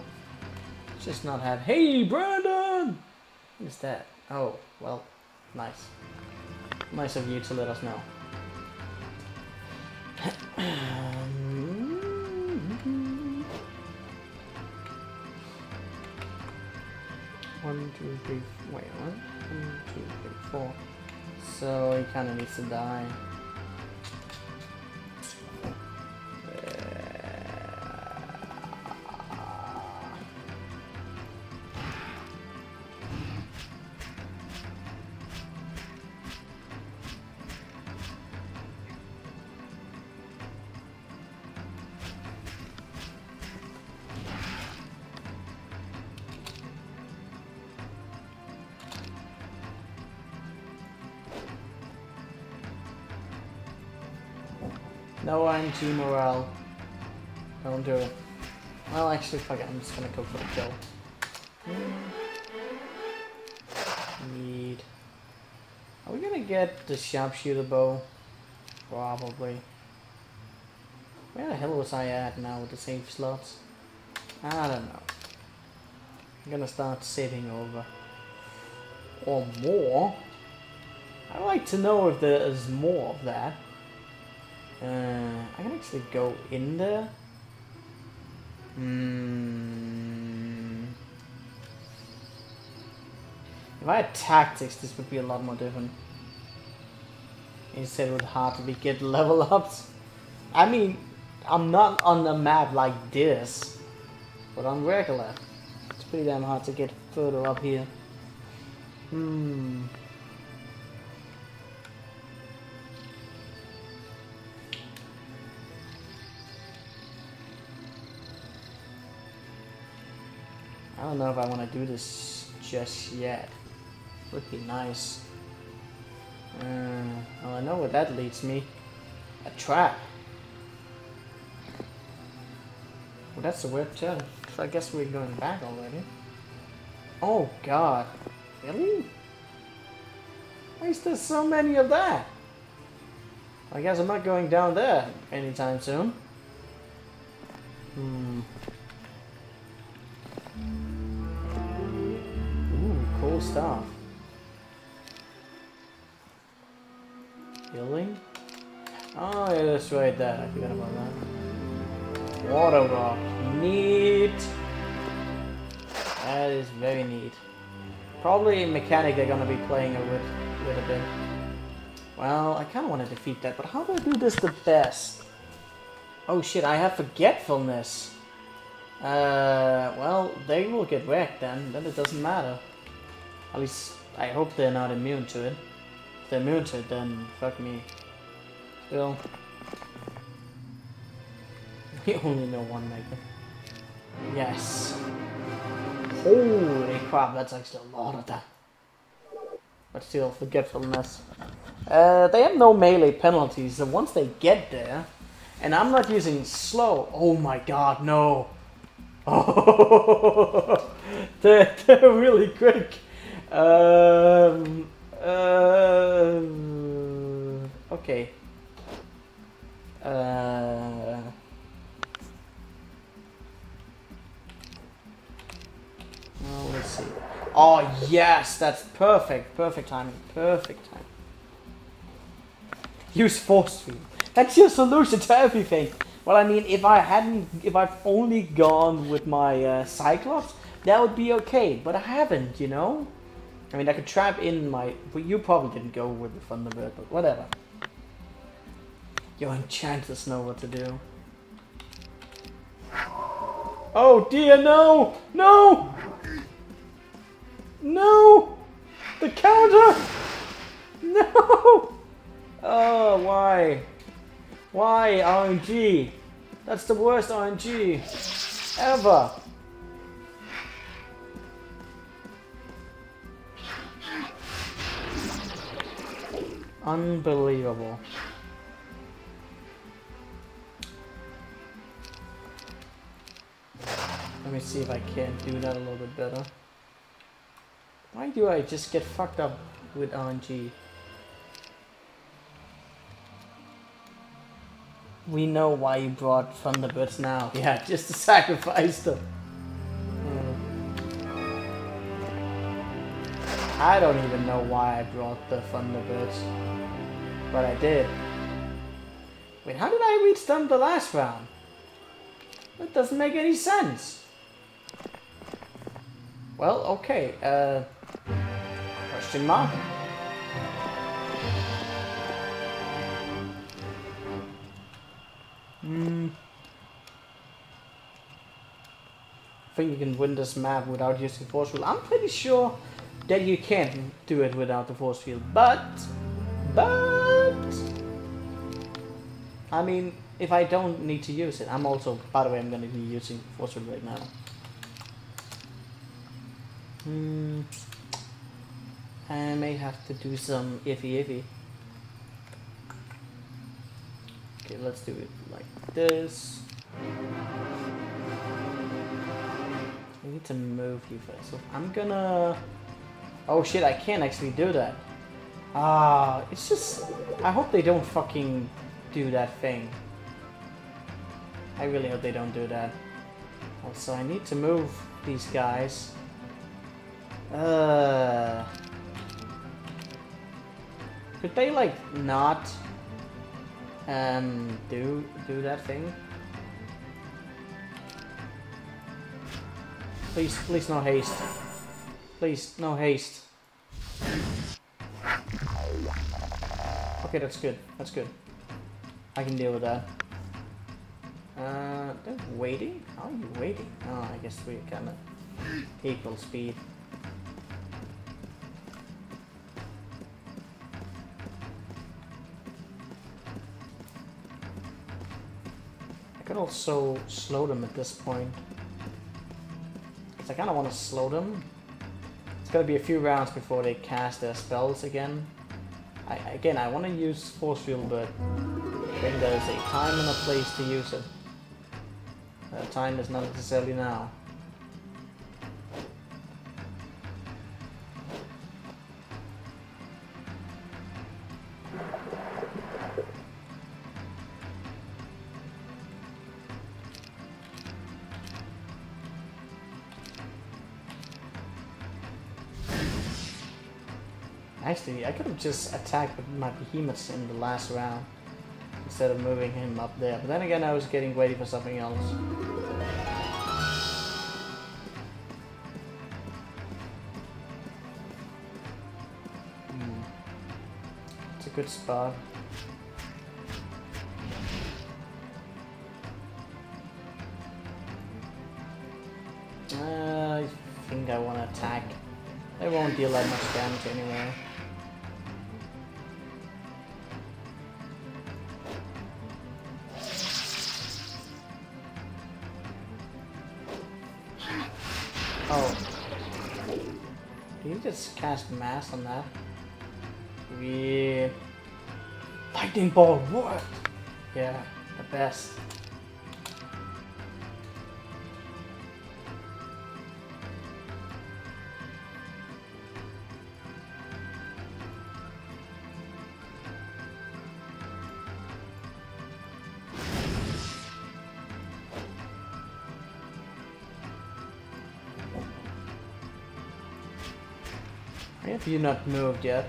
Speaker 1: Just not have. Hey, Brandon! What is that? Oh, well, nice. Nice of you to let us know. one, two, three. Wait? One, two, three, four. So he kind of needs to die. RNG morale. Don't do it. Well, actually, fuck it. I'm just gonna go for the kill. Need. Are we gonna get the sharpshooter bow? Probably. Where the hell was I at now with the save slots? I don't know. I'm gonna start saving over. Or more. I'd like to know if there is more of that. Uh, actually go in there. Hmm. If I had tactics, this would be a lot more different. Instead, it would hard to be get level ups. I mean, I'm not on a map like this, but on regular, it's pretty damn hard to get further up here. Hmm. Don't know if I want to do this just yet. Would be nice. Uh, well, I know where that leads me. A trap. Well, that's a weird turn. So I guess we're going back already. Oh god. Really? Why is there so many of that? I guess I'm not going down there anytime soon. Hmm. Stuff. Healing? Oh, yeah, that's right there. I forgot about that. Water rock. Neat. That is very neat. Probably mechanic they're gonna be playing with, with a bit. Well, I kind of want to defeat that, but how do I do this the best? Oh shit, I have forgetfulness. Uh, well, they will get wrecked then, then it doesn't matter. At least, I hope they're not immune to it. If they're immune to it, then fuck me. Still. We only know one maker. Yes. Holy crap, that's actually a lot of that. But still, forgetfulness. Uh, they have no melee penalties, so once they get there, and I'm not using slow. Oh my god, no. Oh, they're, they're really quick. Um, uh, okay. Uh, well, let's see. Oh, yes, that's perfect. Perfect timing. Perfect timing. Use force field. That's your solution to everything. Well, I mean, if I hadn't, if I've only gone with my uh, Cyclops, that would be okay. But I haven't, you know. I mean, I could trap in my. But you probably didn't go with the Thunderbird, but whatever. Your enchanters know what to do. Oh dear, no! No! No! The counter! No! Oh, why? Why RNG? That's the worst RNG ever. Unbelievable. Let me see if I can do that a little bit better. Why do I just get fucked up with RNG? We know why you brought Thunderbirds now. Yeah, just to sacrifice them. I don't even know why I brought the Thunderbirds. But I did. Wait, how did I reach them the last round? That doesn't make any sense. Well, okay. Uh, question mark? Hmm. I think you can win this map without using force field. I'm pretty sure that you can't do it without the force field, but, but, I mean, if I don't need to use it, I'm also, by the way, I'm going to be using force field right now. Hmm. I may have to do some iffy iffy. Okay, let's do it like this. I need to move you first. So I'm gonna... Oh shit, I can't actually do that. Ah, it's just... I hope they don't fucking do that thing. I really hope they don't do that. Also, I need to move these guys. Uh... Could they, like, not um, do do that thing? Please, please no haste. Please, no haste. Okay, that's good. That's good. I can deal with that. Uh, they're waiting? How are you waiting? Oh, I guess we're kind of equal speed. I could also slow them at this point. Because I kind of want to slow them. It's going to be a few rounds before they cast their spells again. I, again, I want to use Force Field, but when there's a time and a place to use it. That time is not necessarily now. I could have just attacked my behemoths in the last round instead of moving him up there. But then again, I was getting ready for something else. Hmm. It's a good spot. Uh, I think I want to attack. They won't deal that much damage anyway. Mass on that? We Lightning ball, what? Yeah, the best. you not moved yet.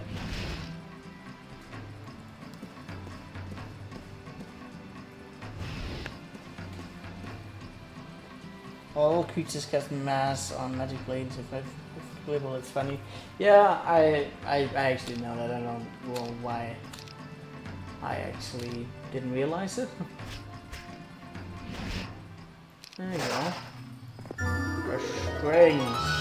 Speaker 1: All creatures cast mass on magic blades if I label it's funny. Yeah, I, I I actually know that. I don't know why I actually didn't realize it. there you go. Restraints.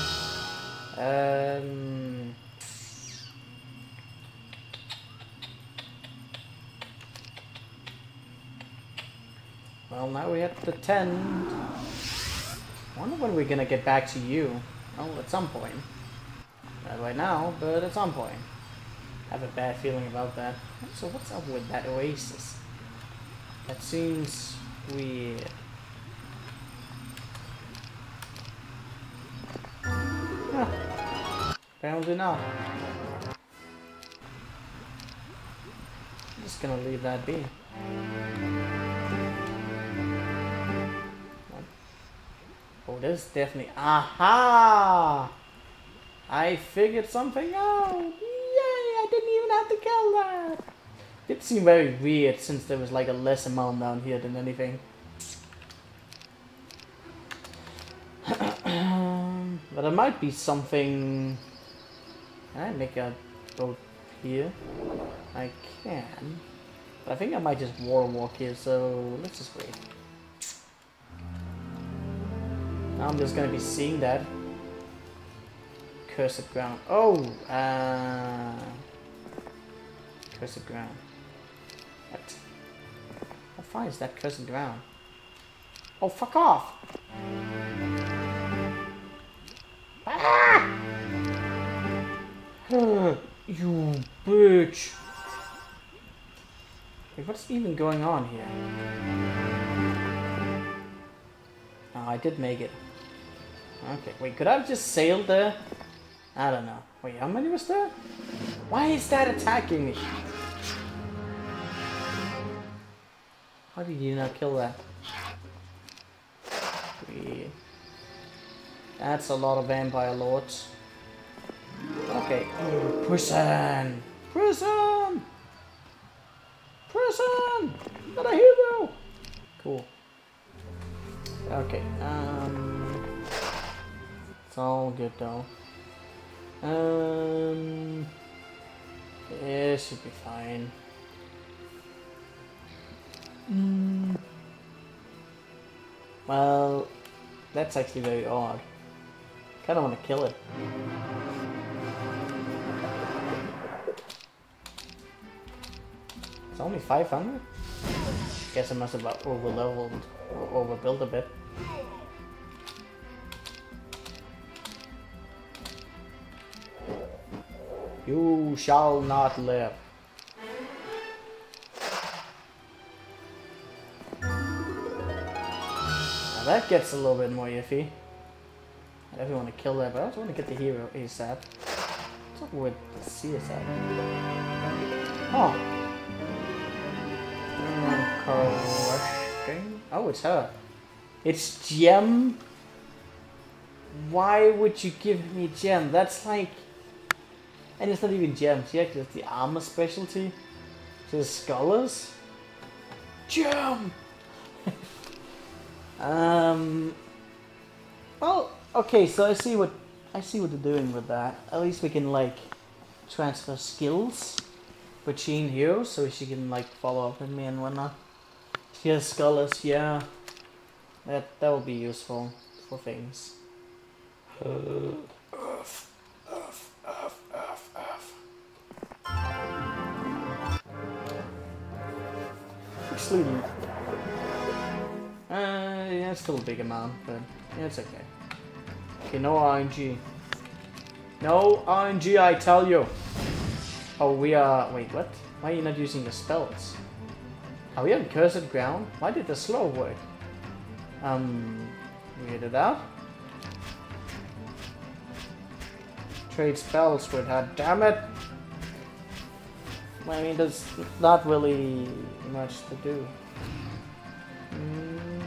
Speaker 1: 10. wonder when we're gonna get back to you. Well, at some point. Not right now, but at some point. I have a bad feeling about that. So what's up with that oasis? That seems weird. Huh. Apparently not. I'm just gonna leave that be. This definitely... Aha! I figured something out! Yay! I didn't even have to kill that! It seemed very weird since there was like a less amount down here than anything. but it might be something... Can I make a boat here? I can. But I think I might just wall walk here, so let's just wait. I'm just gonna be seeing that. Cursed ground. Oh! Uh, cursed ground. What? How far is that cursed ground? Oh, fuck off! Ah! you bitch! Wait, what's even going on here? Oh, I did make it. Okay, wait, could I have just sailed there? I don't know. Wait, how many was there? Why is that attacking me? How did you not kill that? That's a lot of vampire lords. Okay. Prison! Prison! Prison! Not a hero! Cool. Okay, um... It's all good though. Um... It should be fine. Mm. Well, that's actually very odd. Kinda wanna kill it. It's only 500? Guess I must have over leveled or overbuilt a bit. You shall not live. Now that gets a little bit more iffy. I definitely want to kill that, but I also want to get the hero ASAP. What's up with the CSAP? Oh. Mm, oh, it's her. It's Gem. Why would you give me Gem? That's like and it's not even gems, yet, because it's the armor specialty. So the scholars. Gem! um. Well, okay, so I see what I see what they're doing with that. At least we can like transfer skills between heroes, so she can like follow up with me and whatnot. She has scholars, yeah. That that will be useful for things. Uh. Sleeping. Uh, yeah, it's still a big amount, but yeah, it's okay. Okay, no RNG. No RNG, I tell you. Oh, we are... Wait, what? Why are you not using the spells? Are we on cursed ground? Why did the slow work? Um, weird it out. Trade spells with her, damn it! I mean, there's not really much to do. Mm.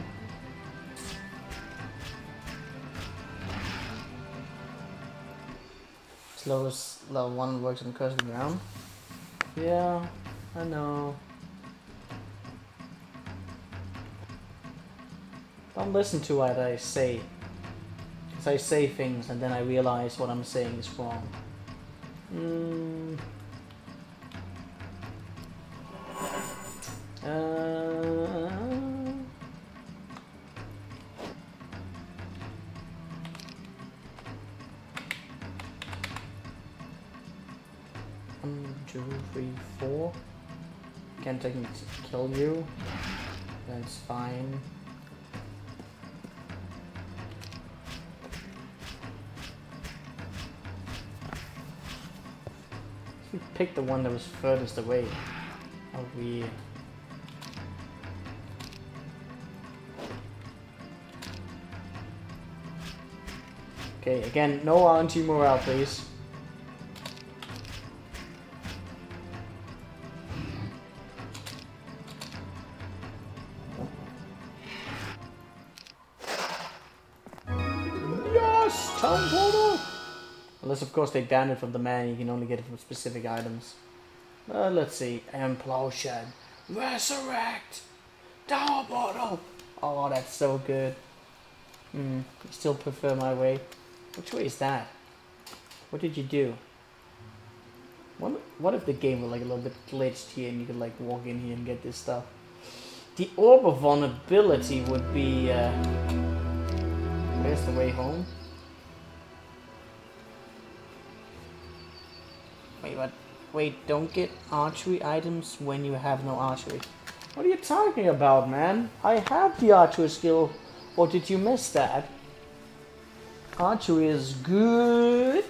Speaker 1: Slowest level 1 works on cursed ground. Yeah, I know. Don't listen to what I say. Sometimes I say things and then I realize what I'm saying is wrong. Mm. Uh, one, two, three, four. Can't technically kill you. That's fine. Pick the one that was furthest away. How weird. Okay, again, no anti-morale, please. Yes! Town portal! Unless, of course, they ban it from the man, you can only get it from specific items. Uh, let's see. Implosion. Resurrect! Tower portal! Oh, that's so good. Hmm, still prefer my way. Which way is that? What did you do? What, what if the game were like a little bit glitched here and you could like walk in here and get this stuff? The orb of vulnerability would be, uh, where's the way home? Wait, what? Wait, don't get archery items when you have no archery. What are you talking about, man? I have the archery skill. Or did you miss that? Archery is good.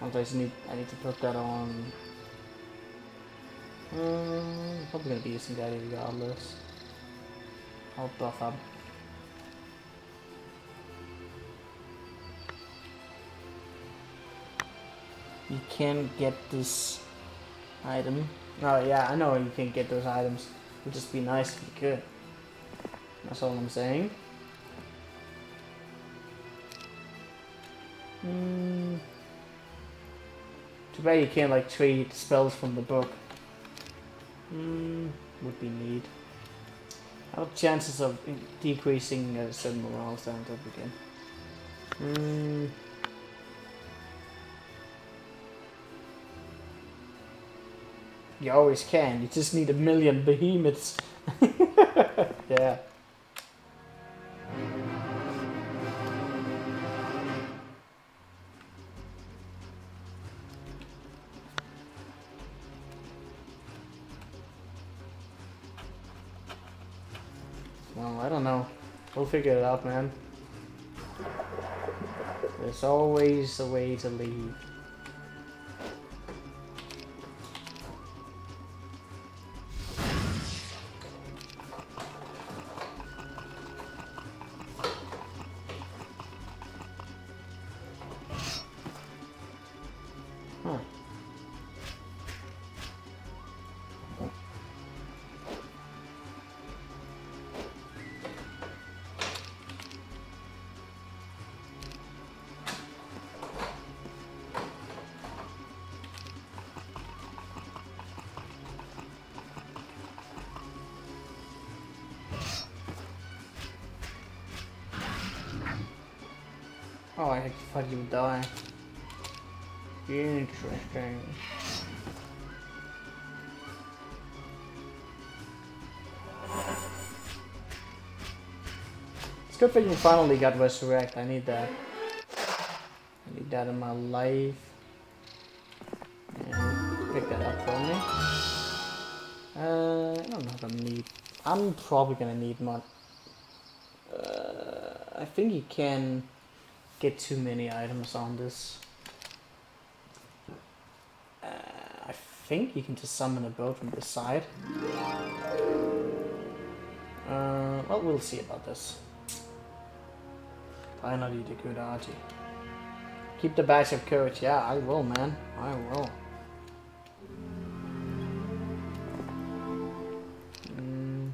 Speaker 1: I need I need to put that on. Um, probably gonna be using that regardless. I'll buff up. You can get this item. Oh yeah, I know you can get those items. It would just be nice if you could. That's all I'm saying. Hmm. Too bad you can't like trade spells from the book. Hmm. Would be neat. How are chances of decreasing uh, certain morale stand up again? Hmm. You always can. You just need a million behemoths. yeah. Well, I don't know. We'll figure it out, man. There's always a way to leave. You die. Interesting. It's good thing you finally got resurrect. I need that. I need that in my life. And pick that up for me. Uh, I don't know if I need. I'm probably gonna need more. Uh, I think you can get too many items on this. Uh, I think you can just summon a boat from this side. Uh, well, we'll see about this. I did good, Archie. Keep the badge of courage. Yeah, I will, man. I will. Mm.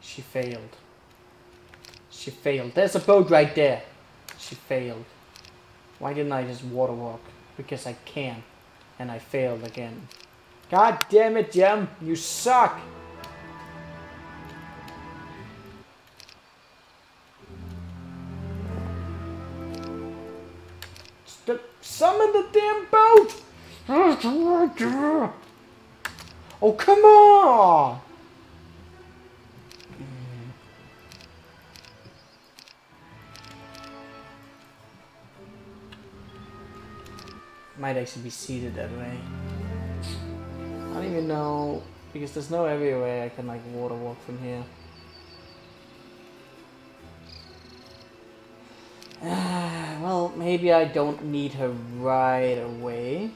Speaker 1: She failed. She failed. There's a boat right there. She failed. Why didn't I just water walk? Because I can. And I failed again. God damn it, Gem. You suck. St summon the damn boat! Oh, come on! Might actually be seated that way. I don't even know, because there's no area where I can like water walk from here. well, maybe I don't need her right away.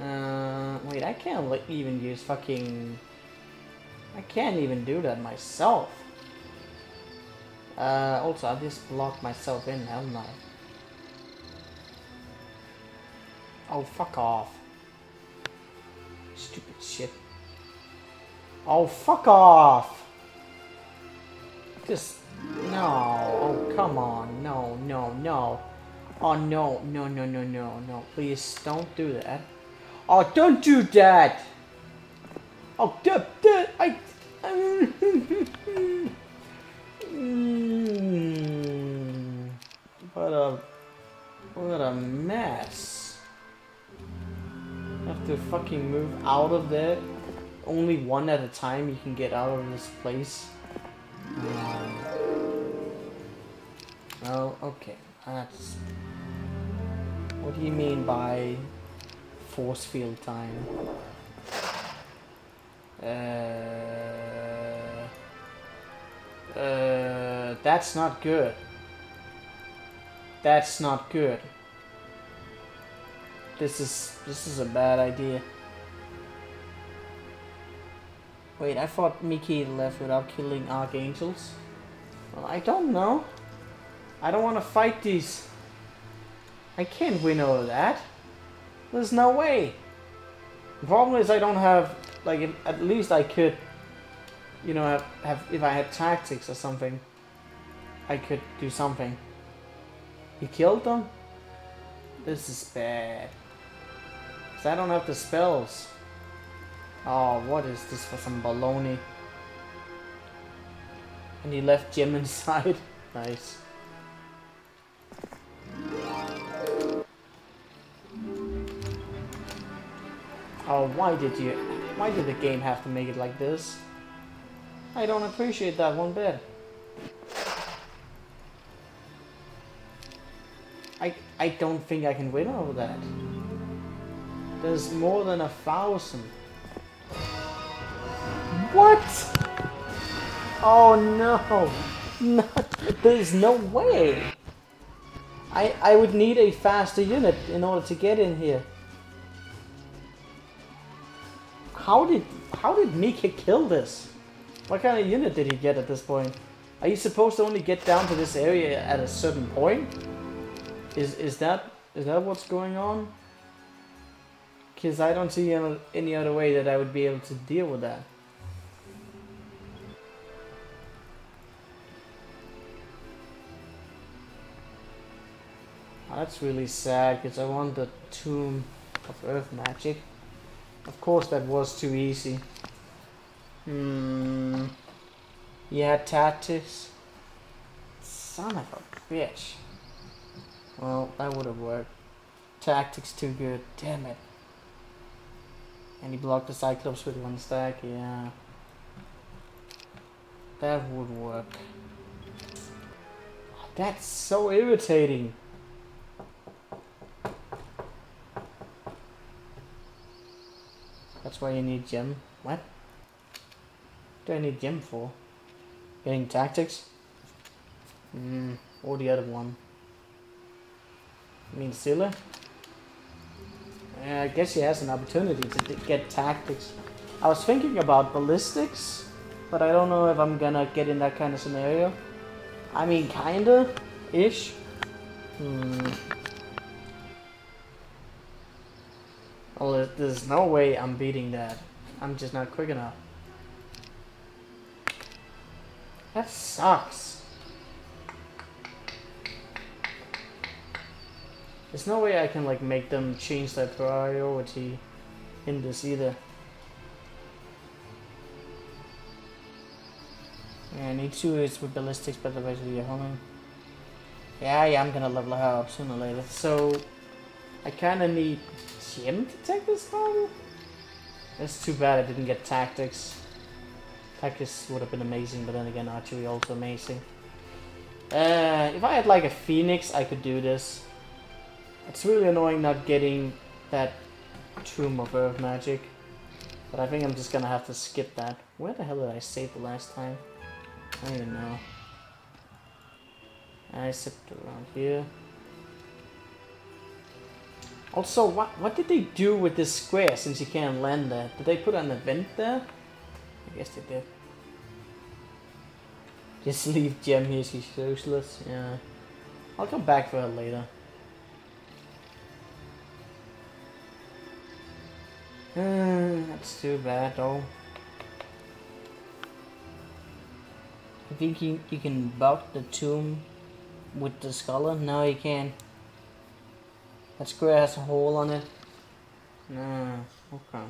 Speaker 1: Uh, wait, I can't even use fucking... I can't even do that myself. Uh, also, I just locked myself in, haven't I? Oh, fuck off. Stupid shit. Oh, fuck off! Just... No. Oh, come on. No, no, no. Oh, no, no, no, no, no, no. Please, don't do that. Oh, don't do that! Oh, duh, duh, I... Mm. what a... What a mess. To fucking move out of there. Only one at a time you can get out of this place. Um, well, okay. That's... What do you mean by force field time? Uh, uh, that's not good. That's not good. This is this is a bad idea. Wait, I thought Mickey left without killing archangels. Well, I don't know. I don't want to fight these. I can't win over that. There's no way. The problem is I don't have, like, at least I could, you know, have, have if I had tactics or something, I could do something. He killed them? This is bad. Cause I don't have the spells. Oh, what is this for some baloney? And he left Gem inside. nice. Oh, why did you... Why did the game have to make it like this? I don't appreciate that one bit. I, I don't think I can win over that. There's more than a thousand. What? Oh no! No, there's no way! I, I would need a faster unit in order to get in here. How did how did Mika kill this? What kind of unit did he get at this point? Are you supposed to only get down to this area at a certain point? Is is that is that what's going on? Because I don't see any other way that I would be able to deal with that. That's really sad because I want the Tome of Earth Magic. Of course that was too easy. Hmm. Yeah, tactics. Son of a bitch. Well, that would have worked. Tactics too good. Damn it. And he blocked the Cyclops with one stack. Yeah. That would work. That's so irritating. That's why you need gem. What? what do I need gem for? Getting tactics? Hmm, or the other one. I mean Scylla? I guess he has an opportunity to get tactics. I was thinking about ballistics, but I don't know if I'm gonna get in that kind of scenario. I mean, kinda, ish. Hmm. Well, there's no way I'm beating that. I'm just not quick enough. That sucks. There's no way I can like make them change their priority in this either. Yeah, I need two is with ballistics, but the rest of you homing. Yeah, yeah, I'm gonna level her up sooner or later. So, I kinda need Gem to take this level? That's too bad I didn't get Tactics. Tactics would have been amazing, but then again, Archery also amazing. Uh, if I had like a Phoenix, I could do this. It's really annoying not getting that Tome of Earth Magic. But I think I'm just gonna have to skip that. Where the hell did I save the last time? I don't even know. I sipped around here. Also, what what did they do with this square since you can't land there? Did they put an event there? I guess they did. Just leave Gem here, she's useless. Yeah. I'll come back for her later. That's too bad though. I think you, you can bulk the tome with the scholar? No, you can't. That square has a hole on it. No, okay.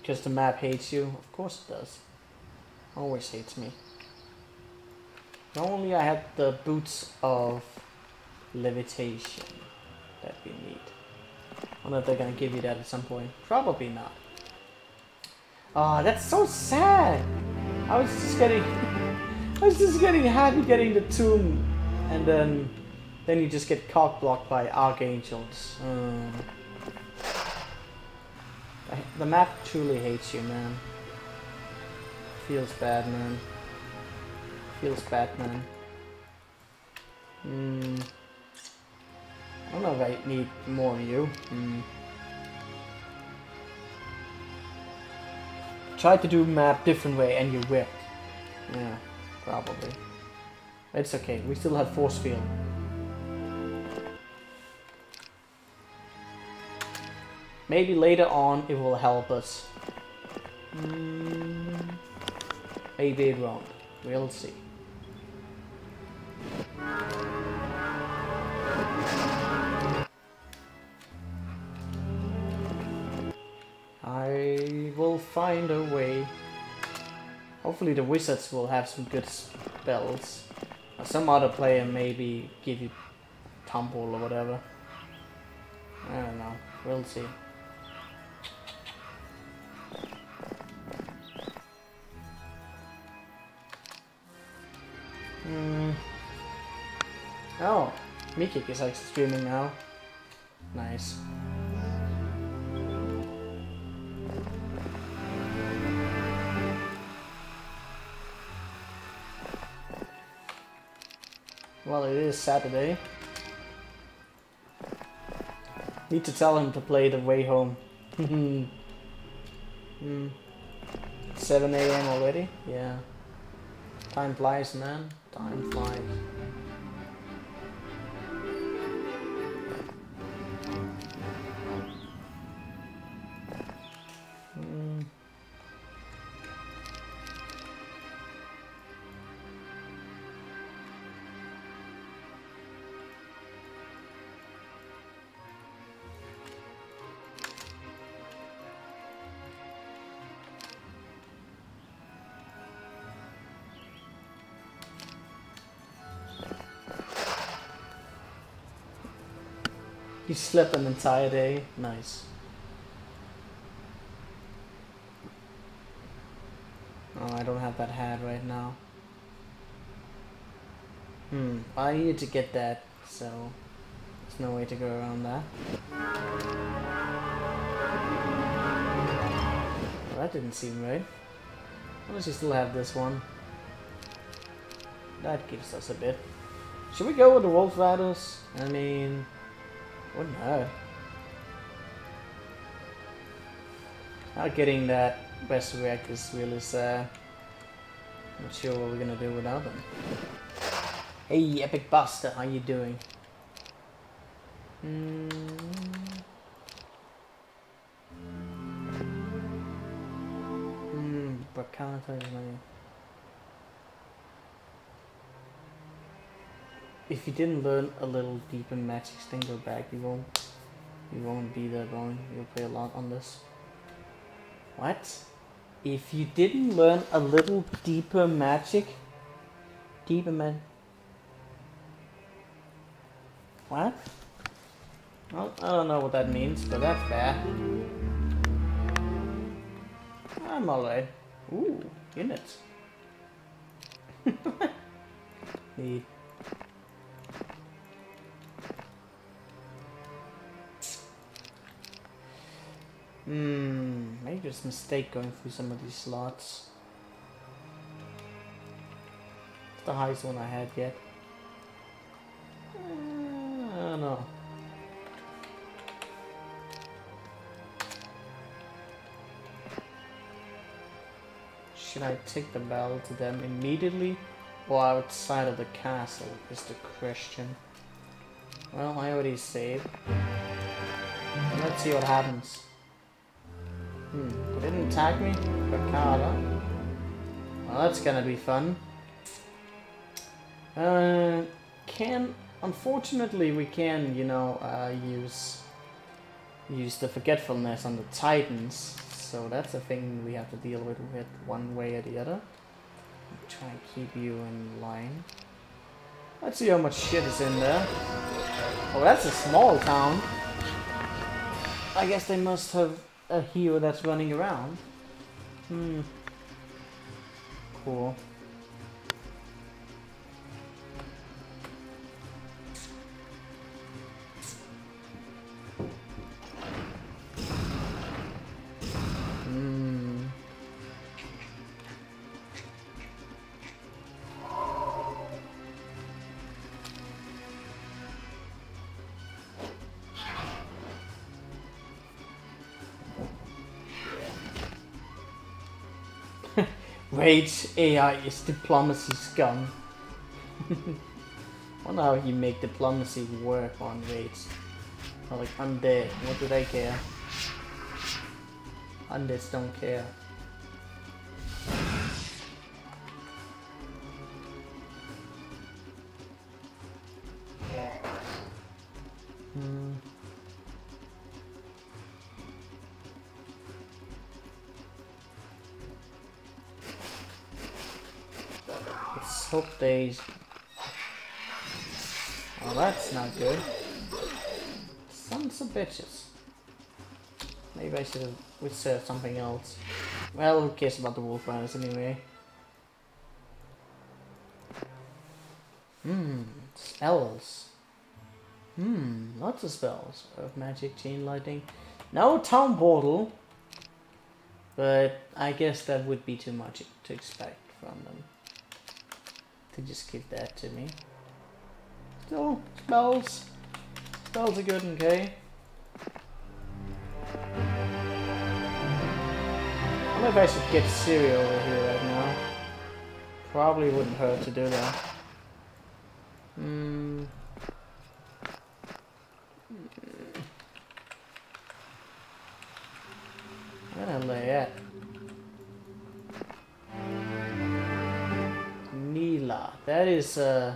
Speaker 1: Because the map hates you? Of course it does. Always hates me. Only I had the boots of levitation that we need. I wonder if they're gonna give you that at some point. Probably not. Oh, that's so sad! I was just getting... I was just getting happy getting the tome, and then... Then you just get cock blocked by archangels. Uh, the map truly hates you, man. Feels bad, man. Feels bad, man. Hmm. I don't know if I need more of you. Hmm. Try to do map different way and you whipped. Yeah, probably. It's okay, we still have force field. Maybe later on it will help us. Mm, maybe it won't. We'll see. I will find a way. Hopefully the wizards will have some good spells. Or some other player maybe give you tumble or whatever. I don't know. We'll see. Hmm. Oh, Mikik is like streaming now. Nice. Well, it is Saturday. Need to tell him to play the way home. hmm. 7 a.m. already? Yeah. Time flies, man. Time flies. Slept an entire day? Nice. Oh, I don't have that hat right now. Hmm, I needed to get that, so there's no way to go around that. Well, that didn't seem right. Unless you still have this one. That gives us a bit. Should we go with the Wolf Riders? I mean... Wouldn't hurt. Not getting that best react is really sad. Not sure what we're gonna do without them. Hey, Epic Buster, how you doing? Mm. Hmm, but can't I if you didn't learn a little deeper magic then go back you won't you won't be there going you'll play a lot on this what if you didn't learn a little deeper magic deeper man What? Well, I don't know what that means, but that's bad. I'm alright. Ooh, units. Neat. Hmm, maybe there's a mistake going through some of these slots. It's the highest one I had yet. Uh, I don't know. Should I take the bell to them immediately or outside of the castle is the question. Well, I already saved. Let's see what happens. Hmm, didn't attack me? Bakala. Well, that's gonna be fun. Uh, can... Unfortunately, we can, you know, uh, use use the forgetfulness on the Titans. So that's a thing we have to deal with, with one way or the other. Try and keep you in line. Let's see how much shit is in there. Oh, that's a small town. I guess they must have a hero that's running around. Hmm. Cool. Rage AI is diplomacy scum. Wonder how he make diplomacy work on Rage. Or like dead, what do they care? Undeads don't care. Something else. Well, who cares about the wolf riders anyway? Hmm, spells. Hmm, lots of spells. Earth magic, chain lightning. No town portal. But I guess that would be too much to expect from them. To just give that to me. Still, spells. Spells are good okay. Wonder if I should get Siri over here right now. Probably wouldn't hurt to do that. Hmm. Where are they at? Neela. That is, uh...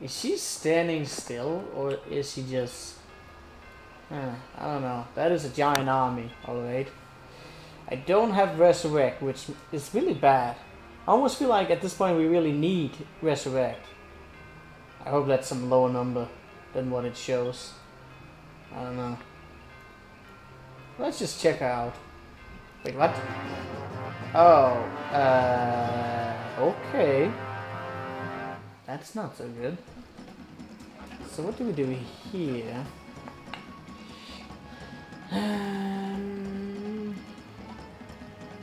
Speaker 1: Is she standing still, or is she just... Huh, I don't know. That is a giant army, alright. I don't have Resurrect, which is really bad. I almost feel like at this point we really need Resurrect. I hope that's some lower number than what it shows. I don't know. Let's just check out. Wait, what? Oh, uh, okay. That's not so good. So what do we do here?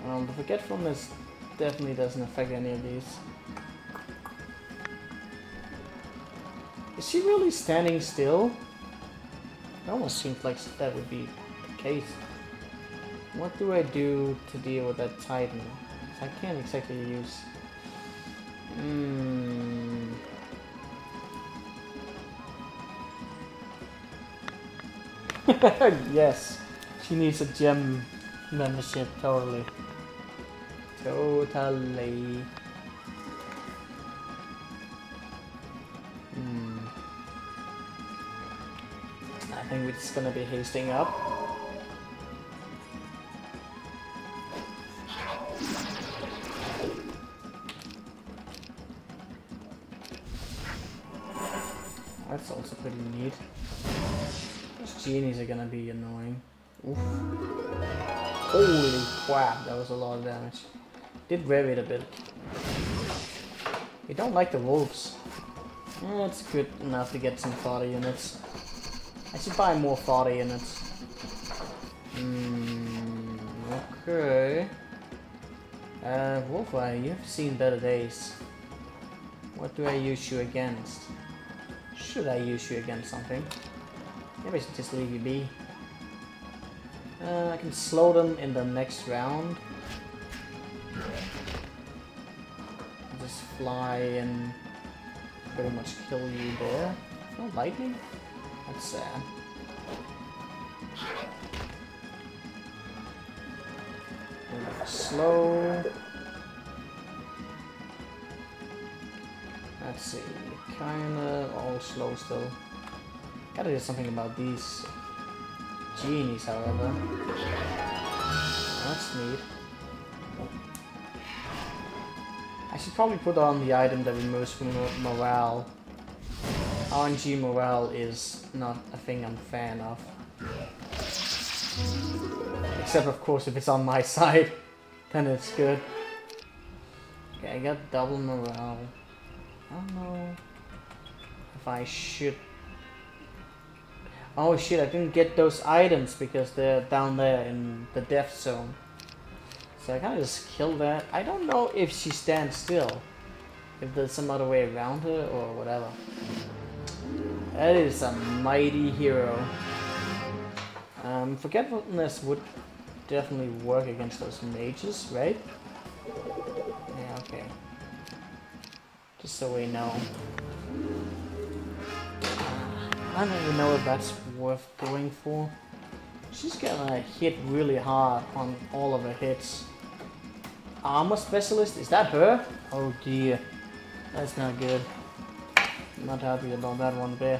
Speaker 1: Um, the forgetfulness definitely doesn't affect any of these. Is she really standing still? It almost seems like that would be the case. What do I do to deal with that Titan? I can't exactly use... Hmm... yes, she needs a gem membership, totally. Totally. Hmm. I think we're just gonna be hasting up. That's also pretty neat. Those genies are gonna be annoying. Oof. Holy crap, that was a lot of damage. Did rev it a bit. We don't like the wolves. Eh, it's good enough to get some fodder units. I should buy more fodder units. Hmm, okay. Uh, Wolfeye, you've seen better days. What do I use you against? Should I use you against something? Maybe I should just leave you be. Uh, I can slow them in the next round. Fly and pretty much kill you there. No lightning? That's sad. Slow. Let's see. Kinda all slow still. Gotta do something about these genies, however. That's neat. Should probably put on the item that removes morale. RNG morale is not a thing I'm a fan of. Except of course if it's on my side, then it's good. Okay, I got double morale. I don't know if I should... Oh shit, I didn't get those items because they're down there in the death zone. So I kind of just kill that. I don't know if she stands still. If there's some other way around her or whatever. That is a mighty hero. Um, forgetfulness would definitely work against those mages, right? Yeah, okay. Just so we know. I don't even know if that's worth going for. She's gonna hit really hard on all of her hits. Armor specialist, is that her? Oh dear. That's not good. I'm not happy about that one bit.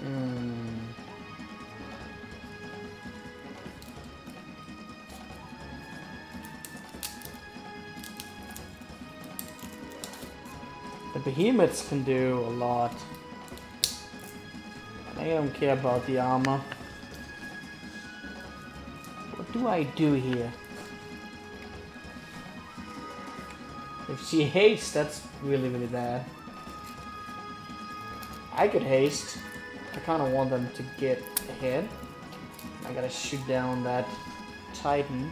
Speaker 1: Hmm. The behemoths can do a lot. I don't care about the armor. What do I do here? If she hates, that's really, really bad. I could haste. I kind of want them to get ahead. I gotta shoot down that Titan.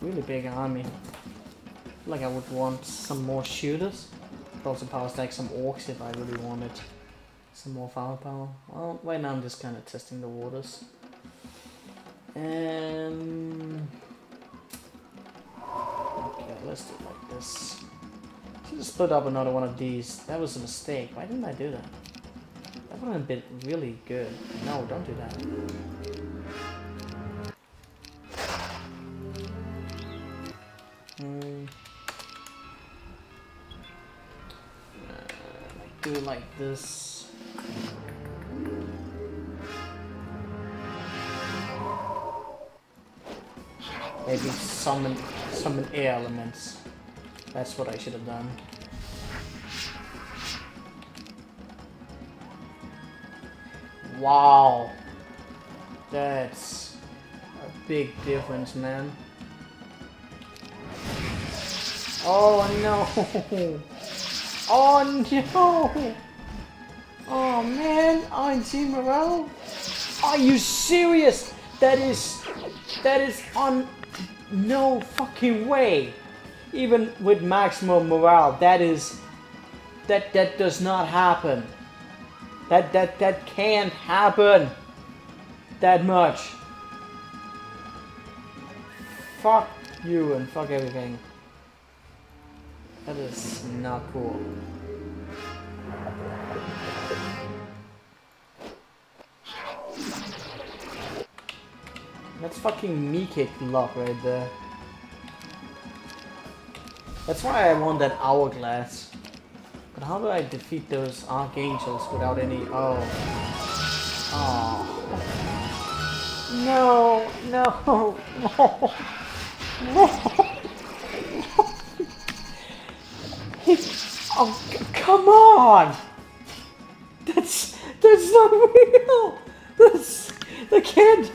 Speaker 1: Really big army. Like I would want some more shooters. Could also power stack some orcs if I really wanted some more firepower. Well, right now I'm just kind of testing the waters. And let's do like this. Should have split up another one of these. That was a mistake. Why didn't I do that? That would have been really good. No, don't do that. Hmm. Uh, do it like this. Maybe summon summon air elements. That's what I should have done. Wow. That's a big difference, man. Oh no! Oh no! Oh man, RNG morale? Are you serious? That is... That is on... No fucking way! Even with maximum morale, that is... That, that does not happen. That, that, that can't happen. That much. Fuck you and fuck everything. That is not cool. That's fucking me kick luck right there. That's why I want that hourglass. But how do I defeat those archangels without any... Oh. Oh. No, no, no, no. oh, come on! That's... That's not real! That's... They can't...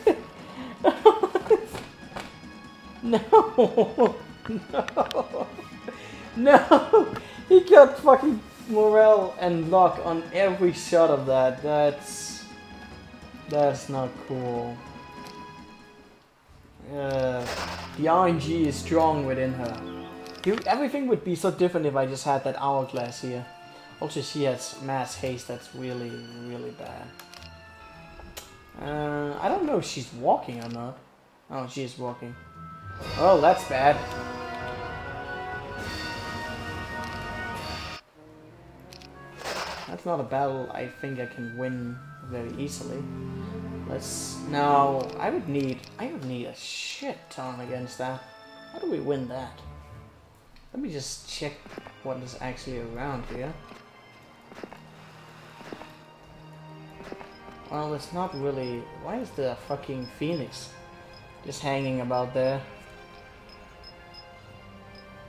Speaker 1: no! No! No! He got fucking morale and luck on every shot of that. That's... That's not cool. Uh, the RNG is strong within her. Dude, everything would be so different if I just had that hourglass here. Also, she has mass haste that's really, really bad. Uh, I don't know if she's walking or not. Oh, she is walking. Oh, that's bad. That's not a battle I think I can win very easily. Let's now. I would need. I would need a shit ton against that. How do we win that? Let me just check what is actually around here. Well, it's not really... Why is the fucking phoenix just hanging about there?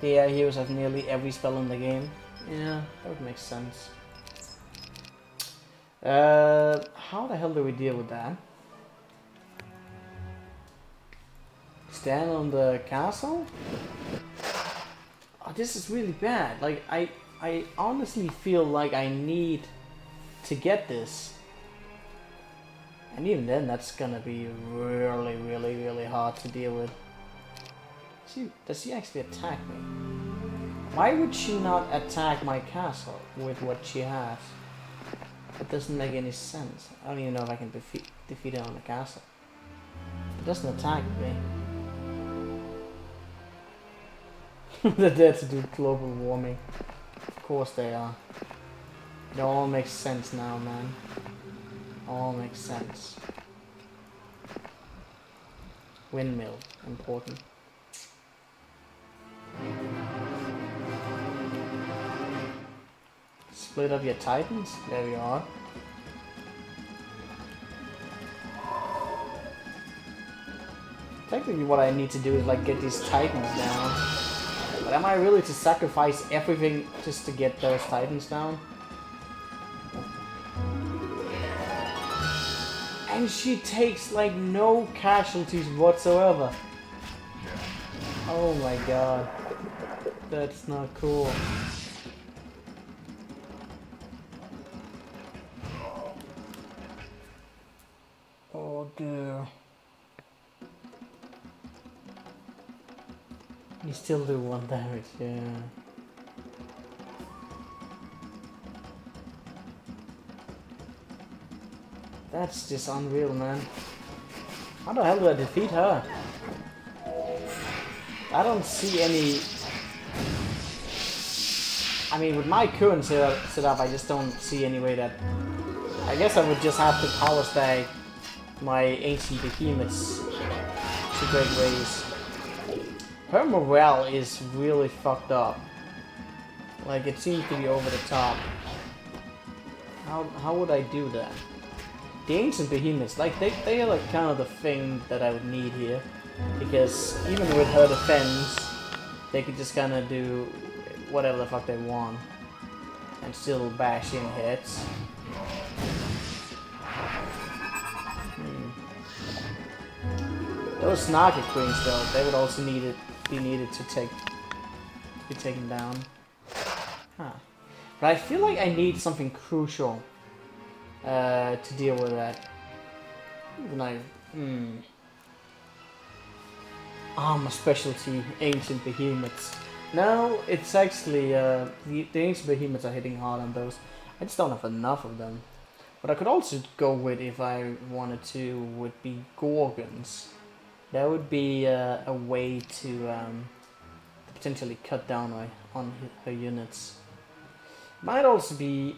Speaker 1: Yeah, heroes have nearly every spell in the game. Yeah, that would make sense. Uh, how the hell do we deal with that? Stand on the castle? Oh, this is really bad. Like, I, I honestly feel like I need to get this. And even then, that's gonna be really, really, really hard to deal with. She, does she actually attack me? Why would she not attack my castle with what she has? It doesn't make any sense. I don't even know if I can defeat, defeat it on the castle. It doesn't attack me. They're there to do global warming. Of course they are. It all makes sense now, man. All makes sense. Windmill, important. Split up your titans, there we are. Technically what I need to do is like get these titans down. But am I really to sacrifice everything just to get those titans down? And she takes like no casualties whatsoever. Oh my god. That's not cool. Oh dear. You still do one damage, yeah. That's just unreal, man. How the hell do I defeat her? I don't see any... I mean, with my current setup, I just don't see any way that... I guess I would just have to power stack my ancient behemoths to great ways. Her morale is really fucked up. Like, it seems to be over the top. How, how would I do that? The Ancient Behemoths, like, they, they are like kind of the thing that I would need here. Because even with her defense, they could just kind of do whatever the fuck they want. And still bash in hits. Hmm. Those Naga Queens though, they would also need it, be needed to take to be taken down. Huh. But I feel like I need something crucial uh, to deal with that. Even I, hmm. Armor ah, specialty, Ancient Behemoths. Now it's actually, uh, the, the Ancient Behemoths are hitting hard on those. I just don't have enough of them. What I could also go with if I wanted to would be Gorgons. That would be uh, a way to, um, potentially cut down on, on her units. Might also be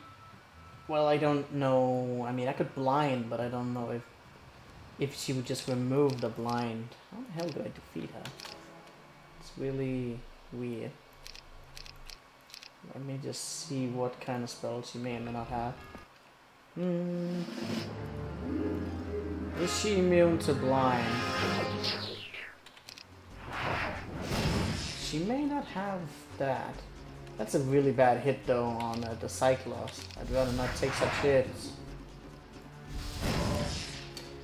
Speaker 1: well, I don't know. I mean, I could blind, but I don't know if if she would just remove the blind. How the hell do I defeat her? It's really weird. Let me just see what kind of spells she may or may not have. Hmm. Is she immune to blind? She may not have that. That's a really bad hit though on uh, the Cyclops. I'd rather not take such hits.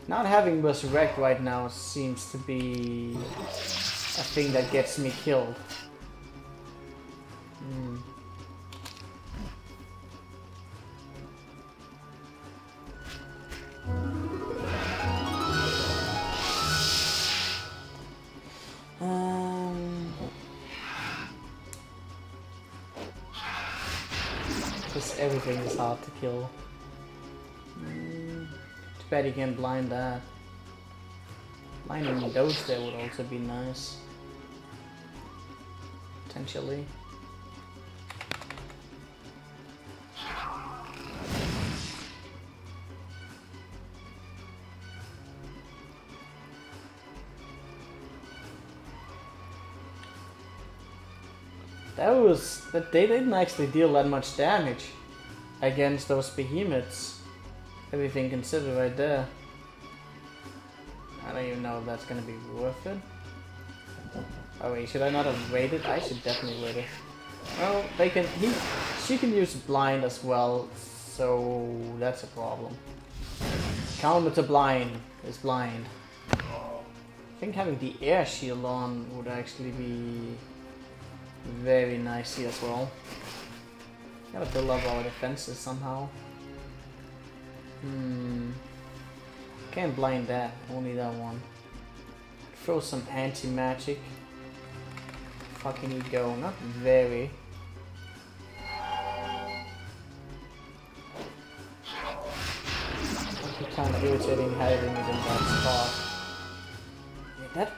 Speaker 1: Not having Resurrect right now seems to be a thing that gets me killed. Um, everything is hard to kill. Mm, too bad you can't blind that. Blinding those there would also be nice. Potentially. That was that they didn't actually deal that much damage against those behemoths. Everything considered right there. I don't even know if that's gonna be worth it. Oh wait, should I not have waited? I should definitely wait it. Well, they can he she can use blind as well, so that's a problem. Counter to blind is blind. I think having the air shield on would actually be very nice here as well. Gotta build up our defenses somehow. Hmm. Can't blind that, only that one. Throw some anti-magic. Fucking you go, not very. kind of irritating having it in that spot. That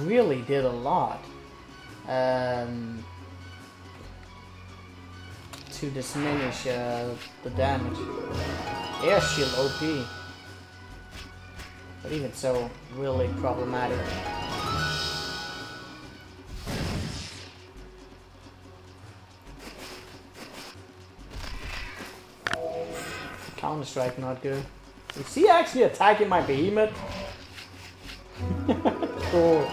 Speaker 1: really did a lot um, to diminish uh, the damage. Air shield OP. But even so, really problematic. Counter Strike not good. Is he actually attacking my behemoth? cool.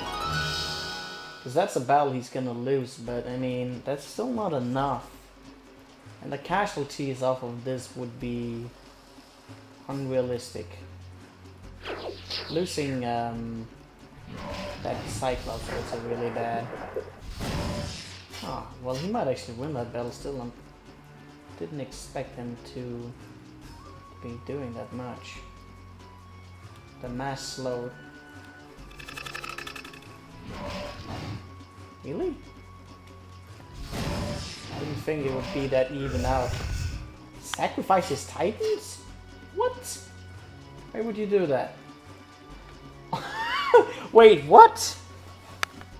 Speaker 1: Because that's a battle he's gonna lose, but I mean, that's still not enough. And the casualties off of this would be unrealistic. Losing um, that Cyclops also really bad. Oh, well he might actually win that battle still. I didn't expect him to be doing that much. The mass slowed. Really? I didn't think it would be that even out. Sacrifice his titans? What? Why would you do that? Wait, what?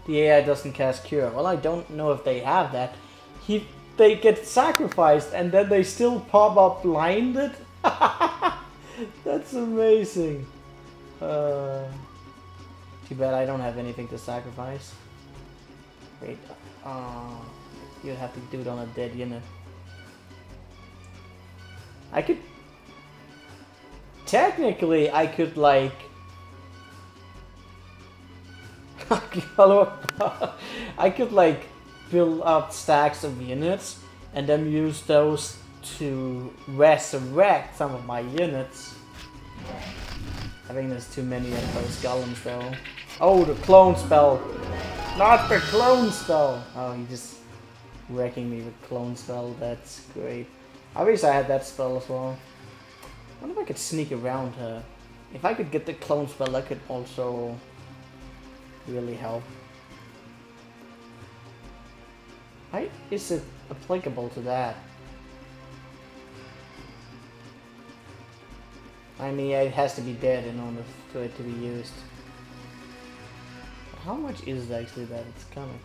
Speaker 1: The AI doesn't cast Cure. Well, I don't know if they have that. He, They get sacrificed and then they still pop up blinded? That's amazing. Uh, too bad I don't have anything to sacrifice. Wait, uh, you'd have to do it on a dead unit. I could... Technically, I could, like... follow. I could, like, build up stacks of units and then use those to resurrect some of my units. I think there's too many of those golems, though. Oh, the clone spell! Not the clone spell! Oh, you just wrecking me with clone spell. That's great. I wish I had that spell as well. I wonder if I could sneak around her. If I could get the clone spell, that could also really help. Why is it applicable to that? I mean, it has to be dead in order for it to be used. How much is actually that it's coming?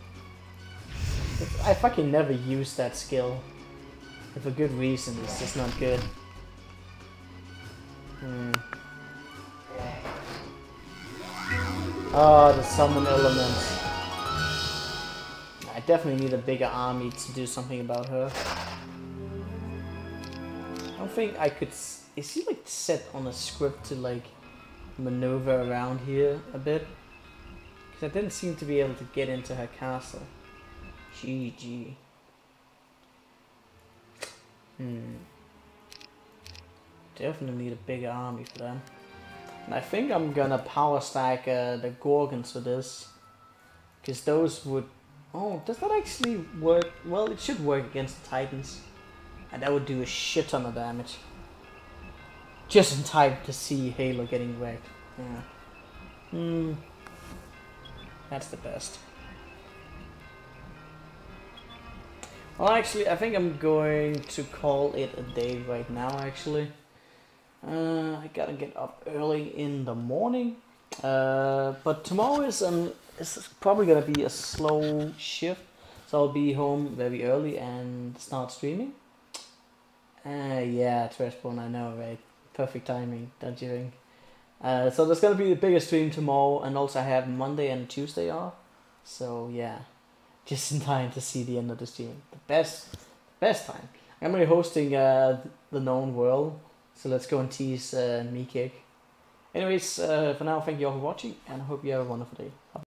Speaker 1: I fucking never use that skill. For good reason, it's just not good. Hmm. Oh, the summon elements. I definitely need a bigger army to do something about her. I don't think I could... Is he like set on a script to like maneuver around here a bit? Because I didn't seem to be able to get into her castle. GG. Hmm. Definitely need a bigger army for them. And I think I'm gonna power stack uh, the Gorgons for this. Because those would... Oh, does that actually work? Well, it should work against the Titans. And that would do a shit ton of damage. Just in time to see Halo getting wrecked. Yeah. Hmm. That's the best. Well, actually, I think I'm going to call it a day right now, actually. Uh, I gotta get up early in the morning. Uh, but tomorrow is um probably gonna be a slow shift, so I'll be home very early and start streaming. Uh, yeah, Trashbone, I know, right? Perfect timing, don't you think? Uh, so there's gonna be the biggest stream tomorrow, and also I have Monday and Tuesday off. So yeah, just in time to see the end of the stream. Best, best time. I'm gonna be hosting uh, the known world, so let's go and tease uh, me kick. Anyways, uh, for now, thank you all for watching, and I hope you have a wonderful day.